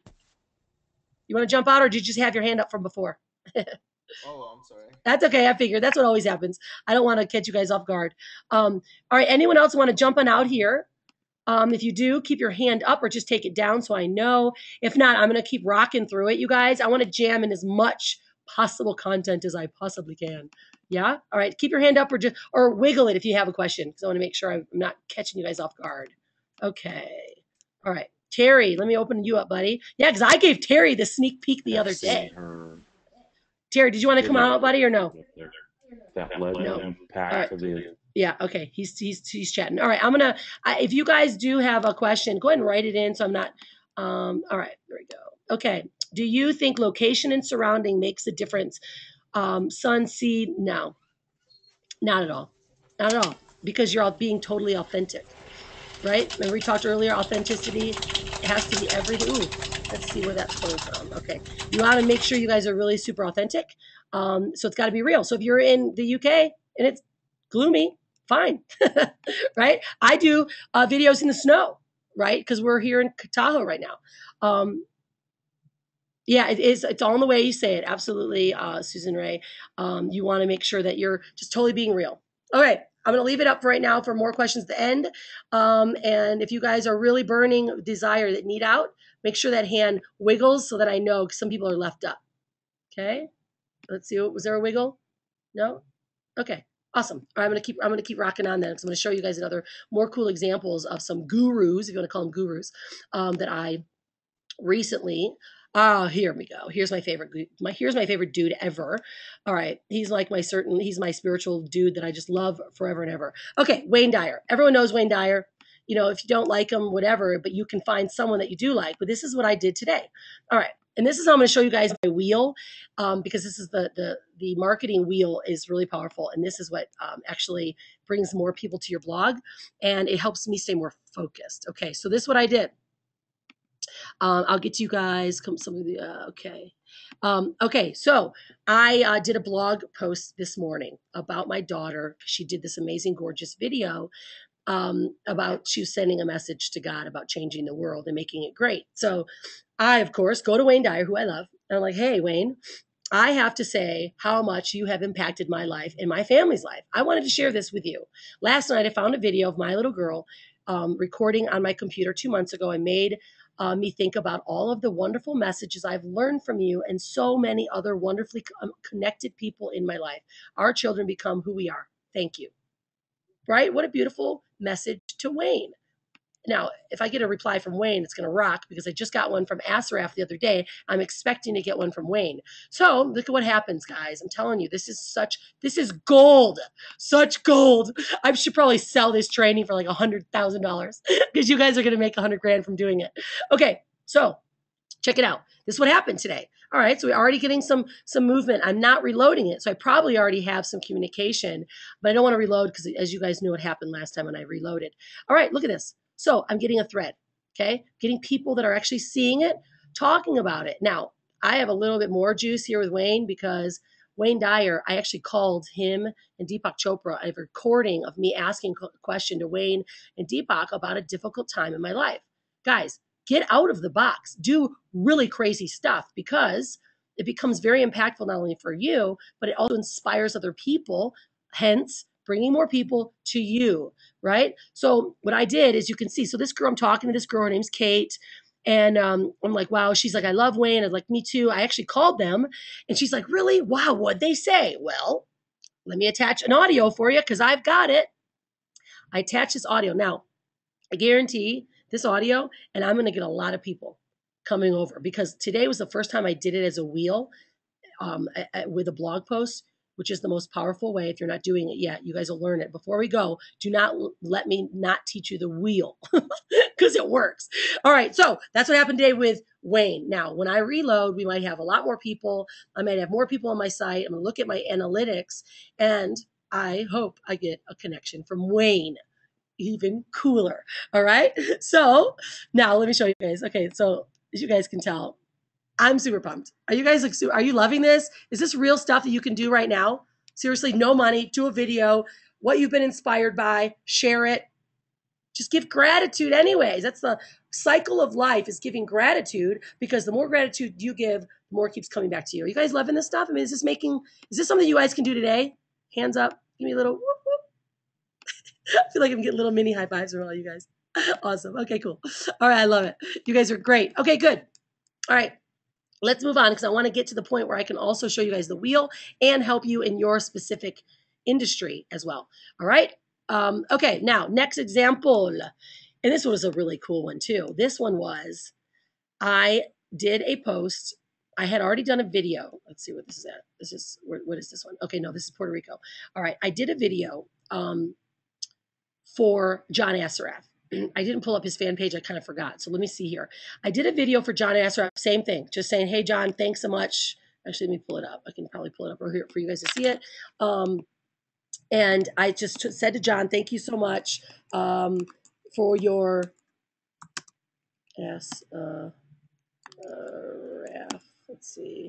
You want to jump out or did you just have your hand up from before? oh, I'm sorry. That's okay. I figured that's what always happens. I don't want to catch you guys off guard. Um, all right. Anyone else want to jump on out here? Um, if you do, keep your hand up or just take it down so I know. If not, I'm going to keep rocking through it, you guys. I want to jam in as much possible content as I possibly can. Yeah? All right. Keep your hand up or just or wiggle it if you have a question because I want to make sure I'm not catching you guys off guard. Okay. All right. Terry, let me open you up, buddy. Yeah, because I gave Terry the sneak peek the other day. Terry, did you want to come out, buddy, or no? That led No. impact the Yeah, okay. He's he's he's chatting. All right, I'm gonna. I, if you guys do have a question, go ahead and write it in. So I'm not. Um. All right, there we go. Okay. Do you think location and surrounding makes a difference? Um. Sun, seed, no, not at all, not at all. Because you're all being totally authentic, right? Remember we talked earlier. Authenticity it has to be everything. Ooh, let's see where that's coming from. Okay, you want to make sure you guys are really super authentic. Um. So it's got to be real. So if you're in the UK and it's gloomy, fine, right? I do uh, videos in the snow, right? Because we're here in Tahoe right now. Um, yeah, it is. It's all in the way you say it. Absolutely, uh, Susan Ray. Um, you want to make sure that you're just totally being real. All right, I'm going to leave it up for right now for more questions at the end. Um, and if you guys are really burning desire that need out, make sure that hand wiggles so that I know some people are left up. Okay, let's see. Was there a wiggle? No. Okay. Awesome. All right, I'm gonna keep I'm gonna keep rocking on that I'm gonna show you guys another more cool examples of some gurus, if you want to call them gurus, um, that I recently. Ah, here we go. Here's my favorite. My here's my favorite dude ever. All right, he's like my certain. He's my spiritual dude that I just love forever and ever. Okay, Wayne Dyer. Everyone knows Wayne Dyer. You know, if you don't like him, whatever, but you can find someone that you do like. But this is what I did today. All right, and this is how I'm going to show you guys my wheel um, because this is the the the marketing wheel is really powerful, and this is what um, actually brings more people to your blog, and it helps me stay more focused. Okay, so this is what I did. Um, I'll get to you guys. Come some of the uh, okay. Um, okay, so I uh, did a blog post this morning about my daughter. She did this amazing, gorgeous video um, about was sending a message to God about changing the world and making it great. So I, of course, go to Wayne Dyer, who I love, and I'm like, hey, Wayne, I have to say how much you have impacted my life and my family's life. I wanted to share this with you. Last night, I found a video of my little girl um, recording on my computer two months ago and made uh, me think about all of the wonderful messages I've learned from you and so many other wonderfully co- connected people in my life. Our children become who we are. Thank you. Right? What a beautiful message to Wayne. Now, if I get a reply from Wayne, it's going to rock because I just got one from Assaraf the other day. I'm expecting to get one from Wayne. So look at what happens, guys. I'm telling you, this is such, this is gold, such gold. I should probably sell this training for like a hundred thousand dollars because you guys are going to make a hundred grand from doing it. Okay, so check it out. This is what happened today. All right, so we're already getting some some movement. I'm not reloading it, so I probably already have some communication, but I don't want to reload because, as you guys knew, what happened last time when I reloaded. All right, look at this. So I'm getting a thread. Okay, getting people that are actually seeing it, talking about it. Now I have a little bit more juice here with Wayne because Wayne Dyer, I actually called him and Deepak Chopra I have a recording of me asking a question to Wayne and Deepak about a difficult time in my life. Guys, get out of the box, do really crazy stuff because it becomes very impactful not only for you, but it also inspires other people, hence bringing more people to you, right? So what I did is you can see, so this girl, I'm talking to this girl, her name's Kate. And um, I'm like, wow, she's like, I love Wayne. I'm like, me too. I actually called them and she's like, really? Wow, what'd they say? Well, let me attach an audio for you because I've got it. I attach this audio. Now, I guarantee this audio, and I'm going to get a lot of people coming over because today was the first time I did it as a wheel um, with a blog post, which is the most powerful way. If you're not doing it yet, you guys will learn it. Before we go, do not let me not teach you the wheel because it works. All right, so that's what happened today with Wayne. Now, when I reload, we might have a lot more people. I might have more people on my site. I'm going to look at my analytics, and I hope I get a connection from Wayne even cooler. All right. So now let me show you guys. Okay. So as you guys can tell, I'm super pumped. Are you guys like, are you loving this? Is this real stuff that you can do right now? Seriously, no money, do a video, what you've been inspired by, share it. Just give gratitude anyways. That's the cycle of life is giving gratitude because the more gratitude you give, the more keeps coming back to you. Are you guys loving this stuff? I mean, is this making, is this something you guys can do today? Hands up. Give me a little whoop. I feel like I'm getting little mini high fives from all you guys. Awesome. Okay, cool. All right, I love it. You guys are great. Okay, good. All right. Let's move on because I want to get to the point where I can also show you guys the wheel and help you in your specific industry as well. All right. Um, okay, now next example. And this was a really cool one too. This one was I did a post. I had already done a video. Let's see what this is at. This is what is this one? Okay, no, this is Puerto Rico. All right, I did a video um, for John Assaraf. I didn't pull up his fan page. I kind of forgot. So let me see here. I did a video for John Assaraf. Same thing. Just saying, hey, John, thanks so much. Actually, let me pull it up. I can probably pull it up over here for you guys to see it. Um, and I just said to John, thank you so much um, for your S. Uh, uh, Let's see.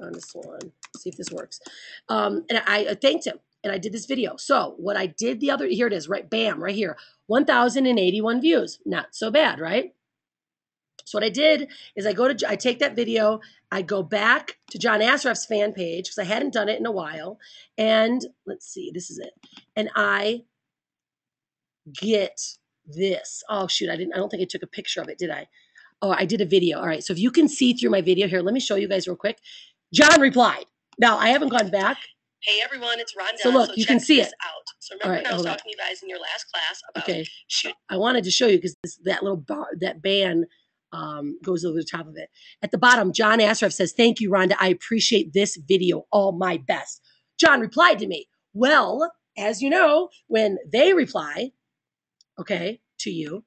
On this one. See if this works. Um, and I, I thanked him and I did this video. So what I did the other here it is, right? Bam, right here. 1,081 views. Not so bad, right? So what I did is I go to I take that video, I go back to John Assaraf's fan page because I hadn't done it in a while, and let's see, this is it, and I get this. Oh shoot, I didn't. I don't think I took a picture of it, did I? Oh, I did a video. All right, so if you can see through my video here, let me show you guys real quick. John replied. Now I haven't gone back. Hey everyone, it's Rhonda. So look, you can see this it. out. So remember right, when I was hold on. talking to you guys in your last class about Okay, shoot I wanted to show you because that little bar, that band um, goes over the top of it. At the bottom, John Assaraf says, "Thank you, Rhonda. I appreciate this video. All my best." John replied to me, "Well, as you know, when they reply, okay, to you,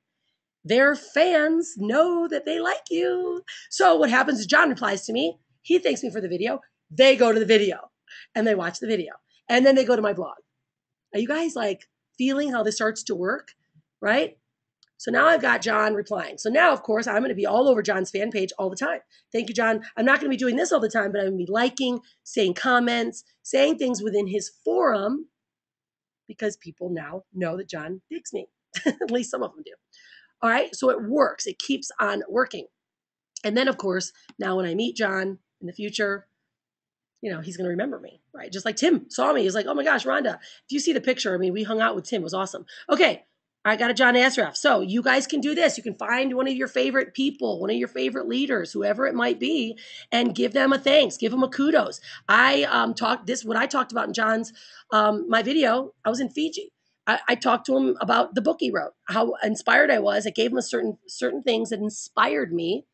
their fans know that they like you. So what happens is John replies to me. He thanks me for the video. They go to the video and they watch the video, and then they go to my blog. Are you guys like feeling how this starts to work? Right? So now I've got John replying. So now, of course, I'm going to be all over John's fan page all the time. Thank you, John. I'm not going to be doing this all the time, but I'm going to be liking, saying comments, saying things within his forum because people now know that John digs me. At least some of them do. All right. So it works, it keeps on working. And then, of course, now when I meet John in the future, you know, he's going to remember me, right? Just like Tim saw me. He's like, oh my gosh, Rhonda, if you see the picture, I mean, we hung out with Tim. It was awesome. Okay. I got a John Assaraf. So you guys can do this. You can find one of your favorite people, one of your favorite leaders, whoever it might be, and give them a thanks, give them a kudos. I um, talked this what I talked about in John's um, my video. I was in Fiji. I, I talked to him about the book he wrote, how inspired I was. It gave him a certain certain things that inspired me,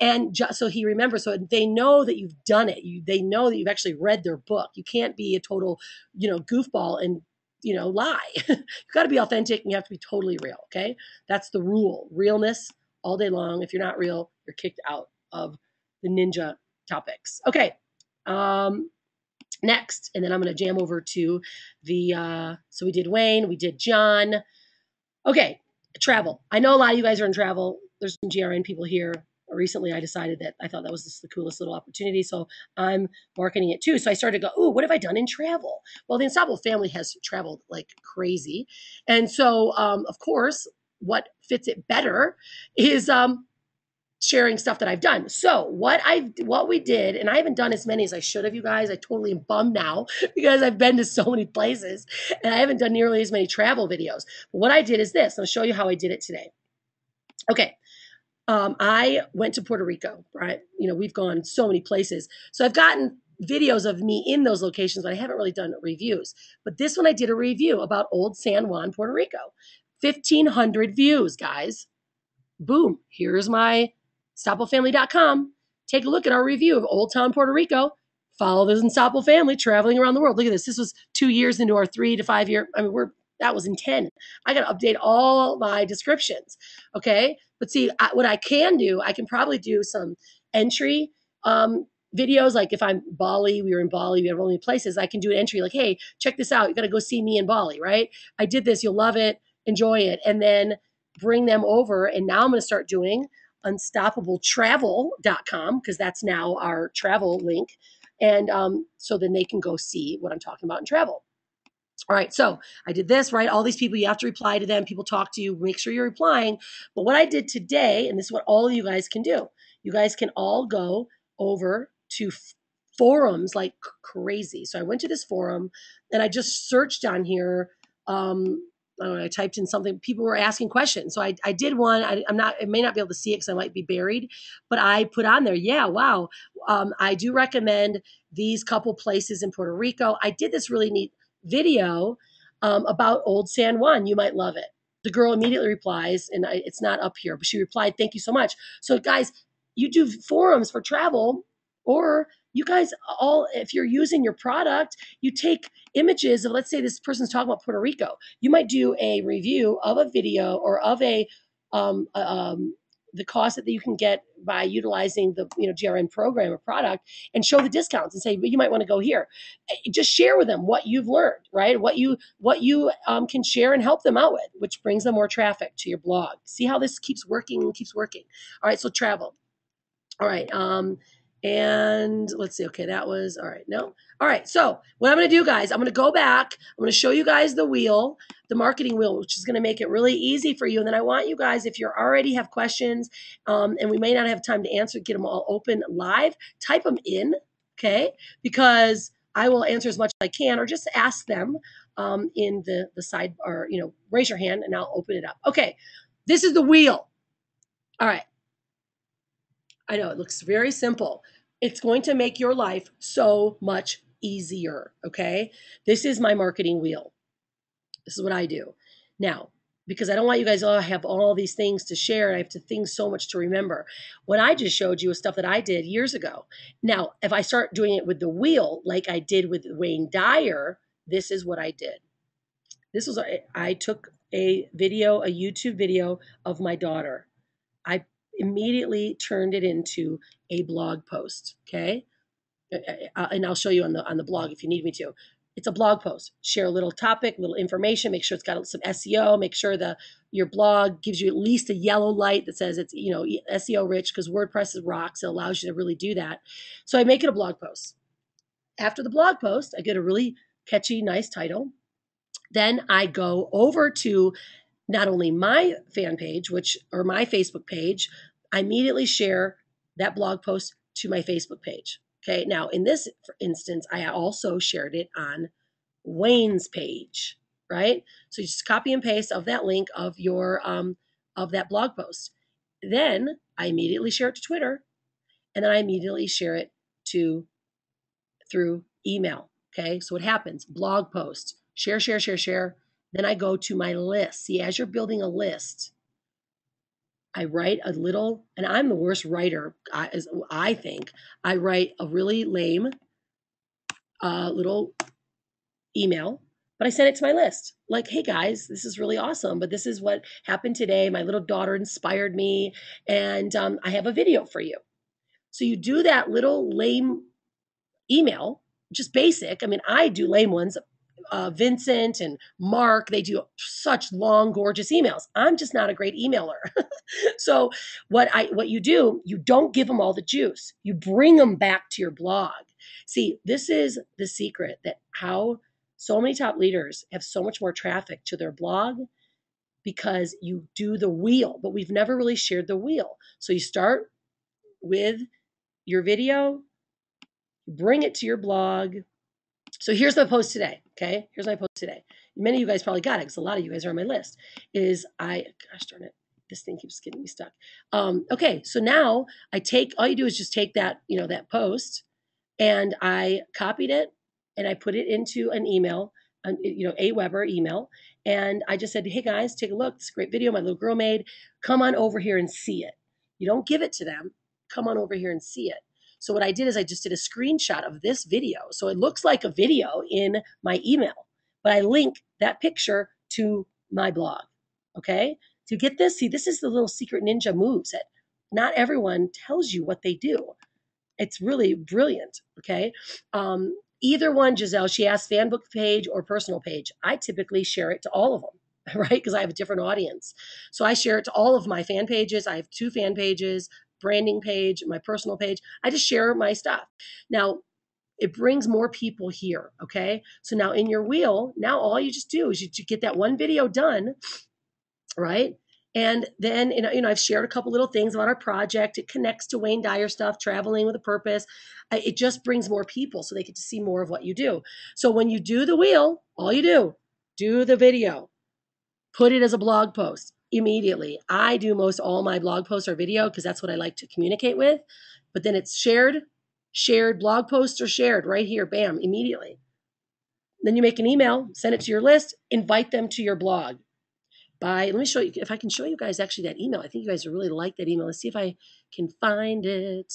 and ju- so he remembers. So they know that you've done it. You they know that you've actually read their book. You can't be a total, you know, goofball and you know lie. you got to be authentic and you have to be totally real. Okay, that's the rule. Realness all day long. If you're not real, you're kicked out of the ninja topics. Okay. Um, next, and then I'm going to jam over to the. Uh, so we did Wayne, we did John. Okay, travel. I know a lot of you guys are in travel. There's some GRN people here. Recently, I decided that I thought that was just the coolest little opportunity, so I'm marketing it too. So I started to go, "Ooh, what have I done in travel?" Well, the Ensemble family has traveled like crazy, and so um, of course, what fits it better is um, sharing stuff that I've done. So what I what we did, and I haven't done as many as I should have, you guys. I totally am bummed now because I've been to so many places and I haven't done nearly as many travel videos. But what I did is this. I'll show you how I did it today. Okay. Um, I went to Puerto Rico, right? You know, we've gone so many places. So I've gotten videos of me in those locations, but I haven't really done reviews. But this one I did a review about Old San Juan, Puerto Rico. 1,500 views, guys. Boom. Here's my StoppleFamily.com. Take a look at our review of Old Town Puerto Rico. Follow the Unstoppable family traveling around the world. Look at this. This was two years into our three to five year. I mean, we're that was in 10. I got to update all my descriptions. Okay. But see, I, what I can do, I can probably do some entry um, videos. Like if I'm Bali, we were in Bali, we have only places, I can do an entry like, hey, check this out. You got to go see me in Bali, right? I did this. You'll love it. Enjoy it. And then bring them over. And now I'm going to start doing unstoppabletravel.com because that's now our travel link. And um, so then they can go see what I'm talking about in travel. All right, so I did this, right? All these people, you have to reply to them. People talk to you, make sure you're replying. But what I did today, and this is what all of you guys can do, you guys can all go over to forums like crazy. So I went to this forum and I just searched on here. Um, I don't know, I typed in something. People were asking questions, so I, I did one. I, I'm not, I may not be able to see it because I might be buried, but I put on there. Yeah, wow. Um, I do recommend these couple places in Puerto Rico. I did this really neat video um, about Old San Juan. You might love it. The girl immediately replies, and I, it's not up here, but she replied, "Thank you so much." So, guys, you do forums for travel, or you guys all, if you're using your product, you take images of, let's say this person's talking about Puerto Rico. You might do a review of a video or of a, um, um, the cost that you can get by utilizing the you know GRN program or product and show the discounts and say well, you might want to go here. Eh, Just share with them what you've learned, right? What you what you um, can share and help them out with, which brings them more traffic to your blog. See how this keeps working and keeps working. All right, so travel. All right, um, and let's see. Okay, that was all right. No, all right. So what I'm going to do, guys, I'm going to go back. I'm going to show you guys the wheel, the marketing wheel, which is going to make it really easy for you. And then I want you guys, if you already have questions, um, and we may not have time to answer, get them all open live, type them in, okay? Because I will answer as much as I can, or just ask them um, in the the side, or you know, raise your hand, and I'll open it up. Okay, this is the wheel. All right. I know it looks very simple. It's going to make your life so much easier. Okay. This is my marketing wheel. This is what I do. Now, because I don't want you guys all have all these things to share. I have to think so much to remember. What I just showed you is stuff that I did years ago. Now, if I start doing it with the wheel, like I did with Wayne Dyer, this is what I did. This was I took a video, a YouTube video of my daughter. I immediately turned it into a blog post. Okay, and I'll show you on the on the blog if you need me to. It's a blog post. Share a little topic, little information. Make sure it's got some SEO. Make sure the your blog gives you at least a yellow light that says it's you know SEO rich because WordPress is rocks. It allows you to really do that. So I make it a blog post. After the blog post, I get a really catchy, nice title. Then I go over to not only my fan page, which or my Facebook page, I immediately share that blog post to my Facebook page. Okay. Now, in this instance, I also shared it on Wayne's page, right? So you just copy and paste of that link of your um, of that blog post. Then I immediately share it to Twitter, and then I immediately share it to through email. Okay. So what happens? Blog post, share, share, share, share. Then I go to my list. See, as you're building a list, I write a little, and I'm the worst writer, I, as I think. I write a really lame uh, little email, but I send it to my list. Like, hey guys, this is really awesome, but this is what happened today. My little daughter inspired me, and um, I have a video for you. So you do that little lame email, just basic. I mean, I do lame ones. Uh, Vincent and Mark, they do such long, gorgeous emails. I'm just not a great emailer. so what I what you do, you don't give them all the juice. You bring them back to your blog. See, this is the secret that how so many top leaders have so much more traffic to their blog because you do the wheel, but we've never really shared the wheel. So you start with your video, bring it to your blog. So here's my post today. Okay, here's my post today. Many of you guys probably got it because a lot of you guys are on my list. Is I, gosh darn it, this thing keeps getting me stuck. Um, okay, so now I take all you do is just take that you know that post, and I copied it and I put it into an email, an, you know, AWeber email, and I just said, hey guys, take a look. This great video my little girl made. Come on over here and see it. You don't give it to them. Come on over here and see it. So what I did is I just did a screenshot of this video. So it looks like a video in my email, but I link that picture to my blog. Okay. To get this, see, this is the little secret ninja moves that not everyone tells you what they do. It's really brilliant. Okay. Um, either one, Giselle, she asked fan book page or personal page. I typically share it to all of them, right? Because I have a different audience. So I share it to all of my fan pages. I have two fan pages, branding page, my personal page. I just share my stuff. Now, it brings more people here. Okay. So now in your wheel, now all you just do is you get that one video done, right? And then, you know, you know, I've shared a couple little things about our project. It connects to Wayne Dyer stuff, traveling with a purpose. It just brings more people so they get to see more of what you do. So when you do the wheel, all you do, do the video, put it as a blog post immediately. I do most all my blog posts or video because that's what I like to communicate with. But then it's shared, shared blog posts are shared right here, bam, immediately. Then you make an email, send it to your list, invite them to your blog by let me show you if I can show you guys actually that email. I think you guys really like that email. Let's see if I can find it.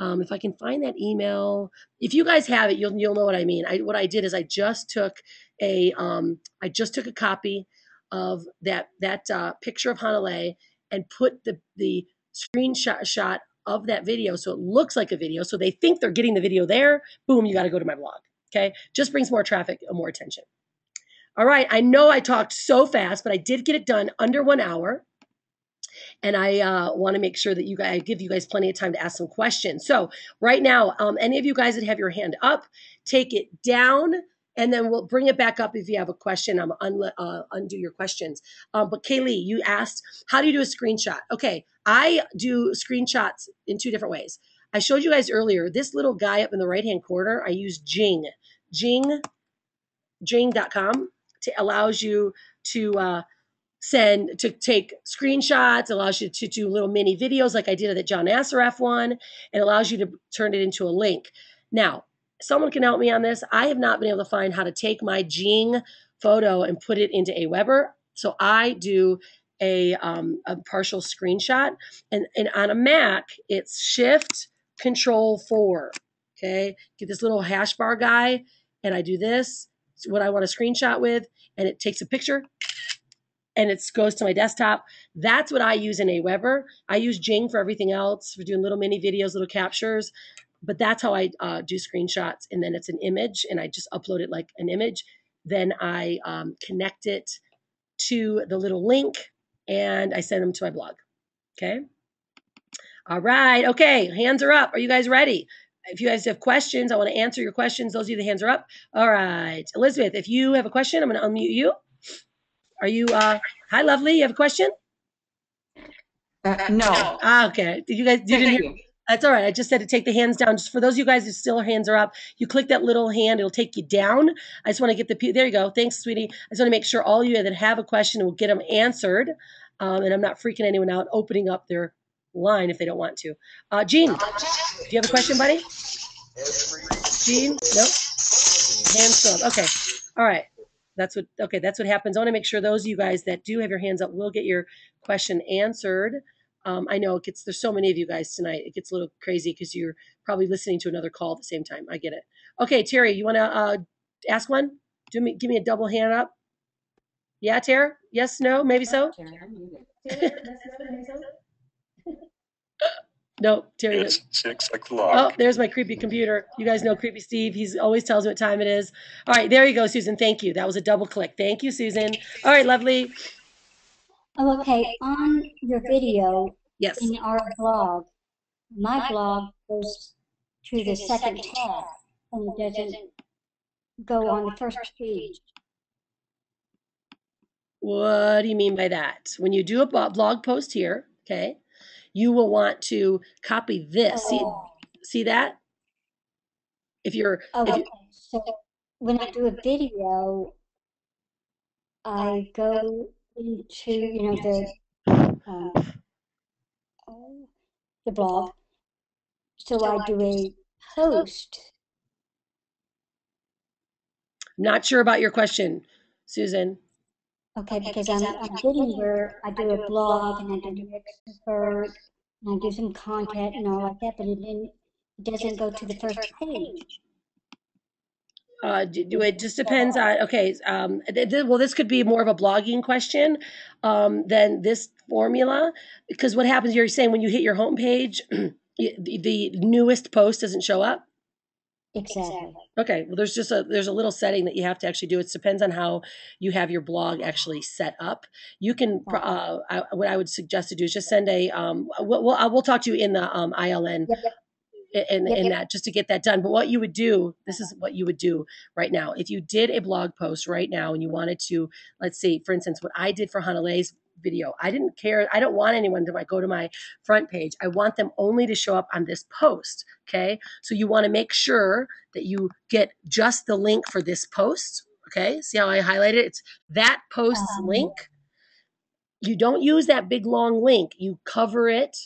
Um, if I can find that email, if you guys have it, you'll you'll know what I mean. I what I did is I just took a um, I just took a copy of that that uh, picture of Hanalei and put the the screenshot shot of that video so it looks like a video so they think they're getting the video there boom you got to go to my blog okay just brings more traffic and more attention all right i know i talked so fast but i did get it done under one hour and I uh, want to make sure that you guys I give you guys plenty of time to ask some questions. So right now, um, any of you guys that have your hand up, take it down, and then we'll bring it back up if you have a question. I'm uh, undo your questions. Um, but Kaylee, you asked, how do you do a screenshot? Okay, I do screenshots in two different ways. I showed you guys earlier this little guy up in the right hand corner. I use Jing, Jing, Jing.com to allows you to uh, send to take screenshots allows you to do little mini videos like i did of the john Assaraf one it allows you to turn it into a link now someone can help me on this i have not been able to find how to take my jing photo and put it into aweber so i do a, um, a partial screenshot and, and on a mac it's shift control 4 okay get this little hash bar guy and i do this it's what i want to screenshot with and it takes a picture and it goes to my desktop. That's what I use in Aweber. I use Jing for everything else, for doing little mini videos, little captures. But that's how I uh, do screenshots. And then it's an image, and I just upload it like an image. Then I um, connect it to the little link, and I send them to my blog. Okay. All right. Okay. Hands are up. Are you guys ready? If you guys have questions, I want to answer your questions. Those of you the hands are up. All right. Elizabeth, if you have a question, I'm going to unmute you. Are you, uh, hi, lovely. You have a question? Uh, no. Ah, okay. Did you guys, you didn't hear? That's all right. I just said to take the hands down. Just for those of you guys who still hands are up, you click that little hand, it'll take you down. I just want to get the, there you go. Thanks, sweetie. I just want to make sure all you that have a question will get them answered. Um, and I'm not freaking anyone out opening up their line if they don't want to. Uh, Gene, do you have a question, buddy? Gene? No? Hands up. Okay. All right. That's what, okay, that's what happens. I want to make sure those of you guys that do have your hands up will get your question answered. Um, I know it gets, there's so many of you guys tonight. It gets a little crazy because you're probably listening to another call at the same time. I get it. Okay, Terry, you want to uh, ask one? Do me, give me a double hand up. Yeah, Tara? Yes, no, maybe so? No, Terry. It's six Oh, o'clock. there's my creepy computer. You guys know Creepy Steve. He's always tells me what time it is. All right, there you go, Susan. Thank you. That was a double click. Thank you, Susan. All right, lovely. Oh, okay. On your video Yes. in our blog, my blog goes to the second tab and it doesn't go on the first page. What do you mean by that? When you do a blog post here, okay, you will want to copy this. See, Oh, see that? If you're, oh, if okay. you, So when I do a video, I go into, you know, the, um, oh, the blog. So I do a post. not sure about your question, Susan. Okay, because I'm, I'm getting where I do a blog and I do expert and I do some content and all like that, but it didn't, it doesn't go to the first page. Uh, do, do it just depends on okay. Um, th- th- well, this could be more of a blogging question um, than this formula because what happens? You're saying when you hit your homepage, the, the newest post doesn't show up. Exactly. Okay, well, there's just a there's a little setting that you have to actually do. It depends on how you have your blog actually set up. You can uh, I, what I would suggest to do is just send a um. We'll we'll, we'll talk to you in the um ILN Yep, yep. In, Yep, in yep. that just to get that done. But what you would do, this is what you would do right now. If you did a blog post right now and you wanted to, let's see, for instance, what I did for Hanalei's video, I didn't care. I don't want anyone to like, go to my front page. I want them only to show up on this post. Okay. So you want to make sure that you get just the link for this post. Okay. See how I highlighted it? It's that post's Um, link. You don't use that big long link. You cover it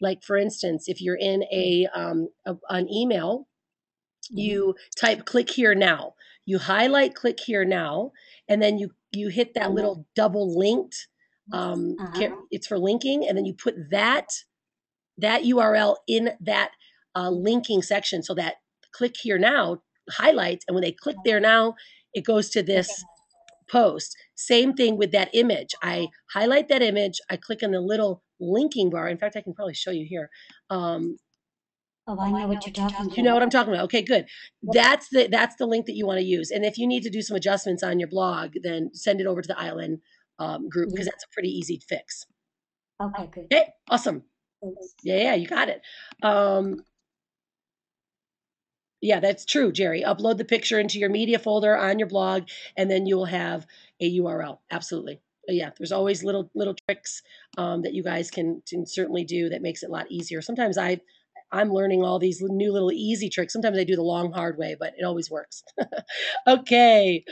like for instance if you're in a, um, a an email you type click here now you highlight click here now and then you you hit that little double linked um, Uh-huh. it's for linking and then you put that that url in that uh, linking section so that click here now highlights, and when they click there now, it goes to this post. Same thing with that image. I highlight that image, I click on the little linking bar. In fact, I can probably show you here. Um, Oh, I know what you're talking about. you know what I'm talking about? Okay, good. That's the that's the link that you want to use. And if you need to do some adjustments on your blog, then send it over to the ILN um, group because that's a pretty easy fix. Okay, good. Okay, awesome. Thanks. Yeah, yeah, you got it. Um, yeah, that's true, Jerry. Upload the picture into your media folder on your blog, and then you will have a URL. Absolutely. Yeah, there's always little little tricks um, that you guys can, can certainly do that makes it a lot easier. Sometimes I I'm learning all these new little easy tricks. Sometimes I do the long hard way, but it always works. okay.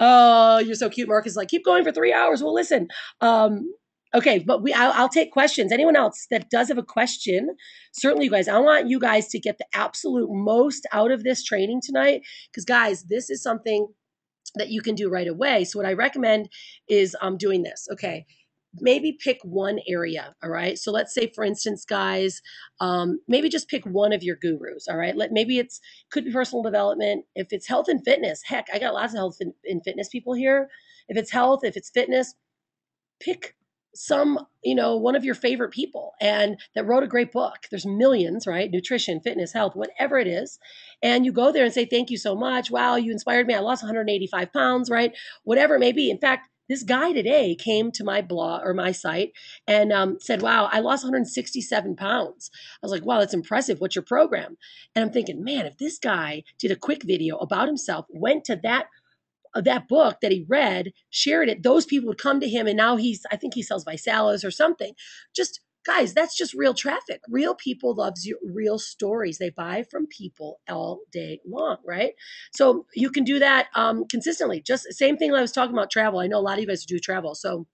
Oh, you're so cute. Mark is like, keep going for three hours. Well, listen. Um, okay, but we I'll, I'll take questions. Anyone else that does have a question, certainly, you guys. I want you guys to get the absolute most out of this training tonight, because guys, this is something that you can do right away. So what I recommend is um, doing this. Okay, maybe pick one area. All right. So let's say, for instance, guys, um, maybe just pick one of your gurus. All right. Let maybe it's could be personal development. If it's health and fitness, heck, I got lots of health and, and fitness people here. If it's health, if it's fitness, pick some you know one of your favorite people and that wrote a great book. There's millions right? Nutrition fitness health whatever it is. And you go there and say thank you so much. Wow you inspired me. I lost 185 pounds right? Whatever it may be. In fact this guy today came to my blog or my site and um, said wow i lost 167 pounds. I was like wow that's impressive. What's your program? And i'm thinking man if this guy did a quick video about himself went to that that book that he read, shared it, those people would come to him and now he's I think he sells ViSalus or something. Just guys, that's just real traffic. Real people loves you, real stories. They buy from people all day long, right? So you can do that um, consistently. Just same thing I was talking about travel. I know a lot of you guys do travel. So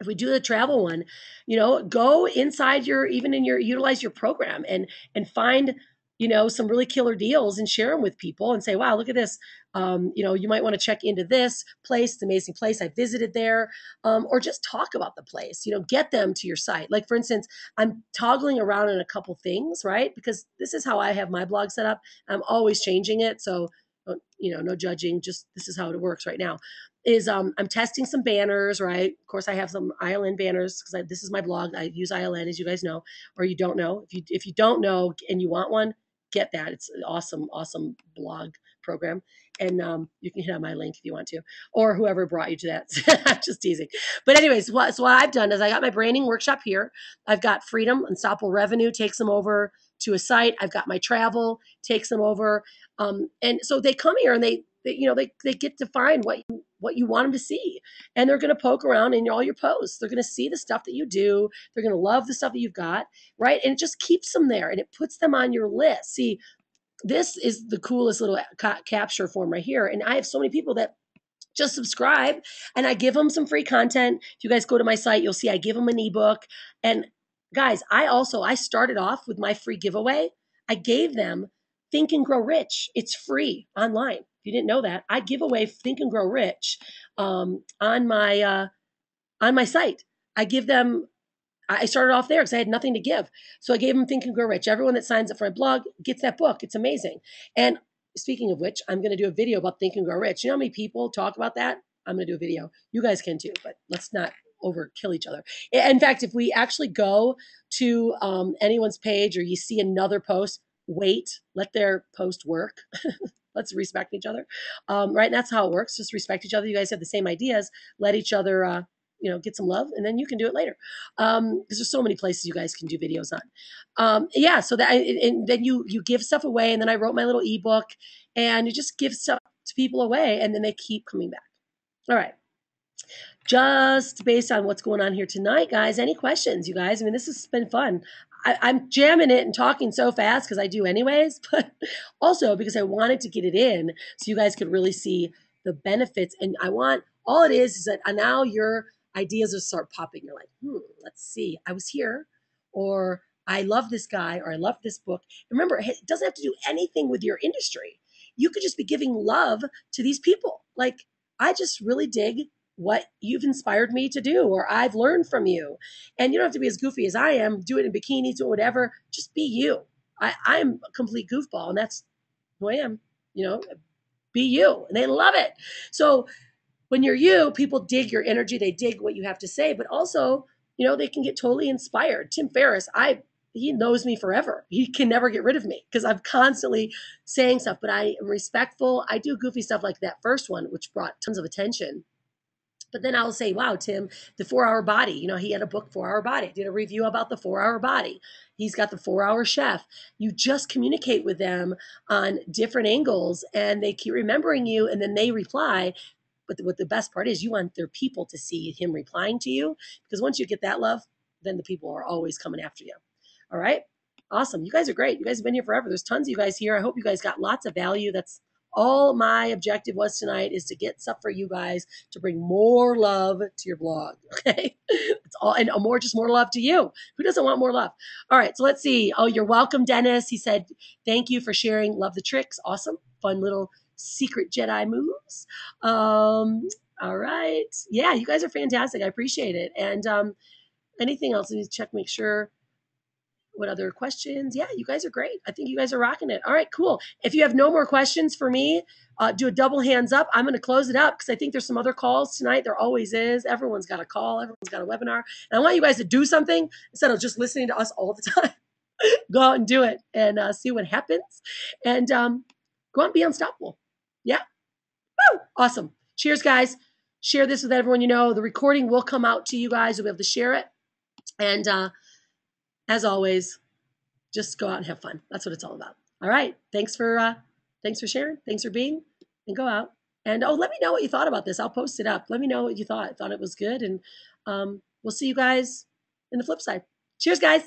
if we do the travel one, you know, go inside your even in your utilize your program and and find you know some really killer deals and share them with people and say wow look at this. Um, you know you might want to check into this place it's amazing place i visited there. Um, or just talk about the place you know get them to your site. Like for instance i'm toggling around in a couple things right? Because this is how i have my blog set up. I'm always changing it so uh, you know no judging just this is how it works right now. Is um, i'm testing some banners right? Of course i have some iln banners because this is my blog. I use iln as you guys know or you don't know. If you if you don't know and you want one get that. It's an awesome, awesome blog program. And um, you can hit on my link if you want to, or whoever brought you to that. Just teasing. But anyways, what so what I've done is I got my branding workshop here. I've got Freedom, Unstoppable Revenue takes them over to a site. I've got my travel takes them over, um, and so they come here and they, they you know they they get to find what you what you want them to see, and they're going to poke around in all your posts. They're going to see the stuff that you do. They're going to love the stuff that you've got, right? And it just keeps them there and it puts them on your list. See, this is the coolest little ca- capture form right here. And I have so many people that just subscribe and I give them some free content. If you guys go to my site, you'll see I give them an ebook. And guys, I also I started off with my free giveaway. I gave them Think and Grow Rich. It's free online. If you didn't know that, I give away Think and Grow Rich um, on my uh, on my site. I give them I started off there because I had nothing to give. So I gave them Think and Grow Rich. Everyone that signs up for my blog gets that book. It's amazing. And speaking of which, I'm going to do a video about Think and Grow Rich. You know how many people talk about that? I'm going to do a video. You guys can too, but let's not overkill each other. In fact, if we actually go to um, anyone's page or you see another post, wait, let their post work. let's respect each other. Um, right? And that's how it works. Just respect each other. You guys have the same ideas. Let each other uh, you know get some love and then you can do it later um because there's so many places you guys can do videos on um yeah so that and then you you give stuff away and then i wrote my little ebook and you just give stuff to people away and then they keep coming back all right just based on what's going on here tonight guys any questions you guys i mean this has been fun I, am jamming it and talking so fast because I do anyways, but also because I wanted to get it in so you guys could really see the benefits. And I want all it is is that now you're ideas will start popping. You're like, hmm, let's see. I was here, or I love this guy, or I love this book. Remember, it doesn't have to do anything with your industry. You could just be giving love to these people. Like, I just really dig what you've inspired me to do, or I've learned from you. And you don't have to be as goofy as I am, do it in bikinis, do whatever. Just be you. I, I'm a complete goofball, and that's who I am. You know, be you, and they love it. So when you're you, people dig your energy, they dig what you have to say, but also, you know, they can get totally inspired. Tim Ferriss, I he knows me forever. He can never get rid of me because I'm constantly saying stuff, but I am respectful. I do goofy stuff like that first one, which brought tons of attention. But then I'll say, wow, Tim, the four hour body. You know, he had a book, Four Hour Body, did a review about the four hour body. He's got the four hour chef. You just communicate with them on different angles and they keep remembering you and then they reply. But what the best part is, you want their people to see him replying to you because once you get that love, then the people are always coming after you. All right. Awesome. You guys are great. You guys have been here forever. There's tons of you guys here. I hope you guys got lots of value. That's all my objective was tonight is to get stuff for you guys to bring more love to your blog. Okay. It's all and more just more love to you. Who doesn't want more love? All right. So let's see. Oh, you're welcome, Dennis. He said, thank you for sharing. Love the tricks. Awesome. Fun little secret Jedi moves. Um, all right. Yeah, you guys are fantastic. I appreciate it. And um, anything else? Let me check, make sure what other questions? Yeah, you guys are great. I think you guys are rocking it. All right, cool. If you have no more questions for me, uh, do a double hands up. I'm going to close it up because I think there's some other calls tonight. There always is. Everyone's got a call, everyone's got a webinar. And I want you guys to do something instead of just listening to us all the time. go out and do it and uh, see what happens. And um, go out and be unstoppable. Yeah. Woo! Awesome. Cheers, guys. Share this with everyone you know. The recording will come out to you guys. You'll be able to share it. And uh, as always, just go out and have fun. That's what it's all about. All right. Thanks for uh, thanks for sharing. Thanks for being and go out. And oh, let me know what you thought about this. I'll post it up. Let me know what you thought. I thought it was good. And um, we'll see you guys in the flip side. Cheers, guys.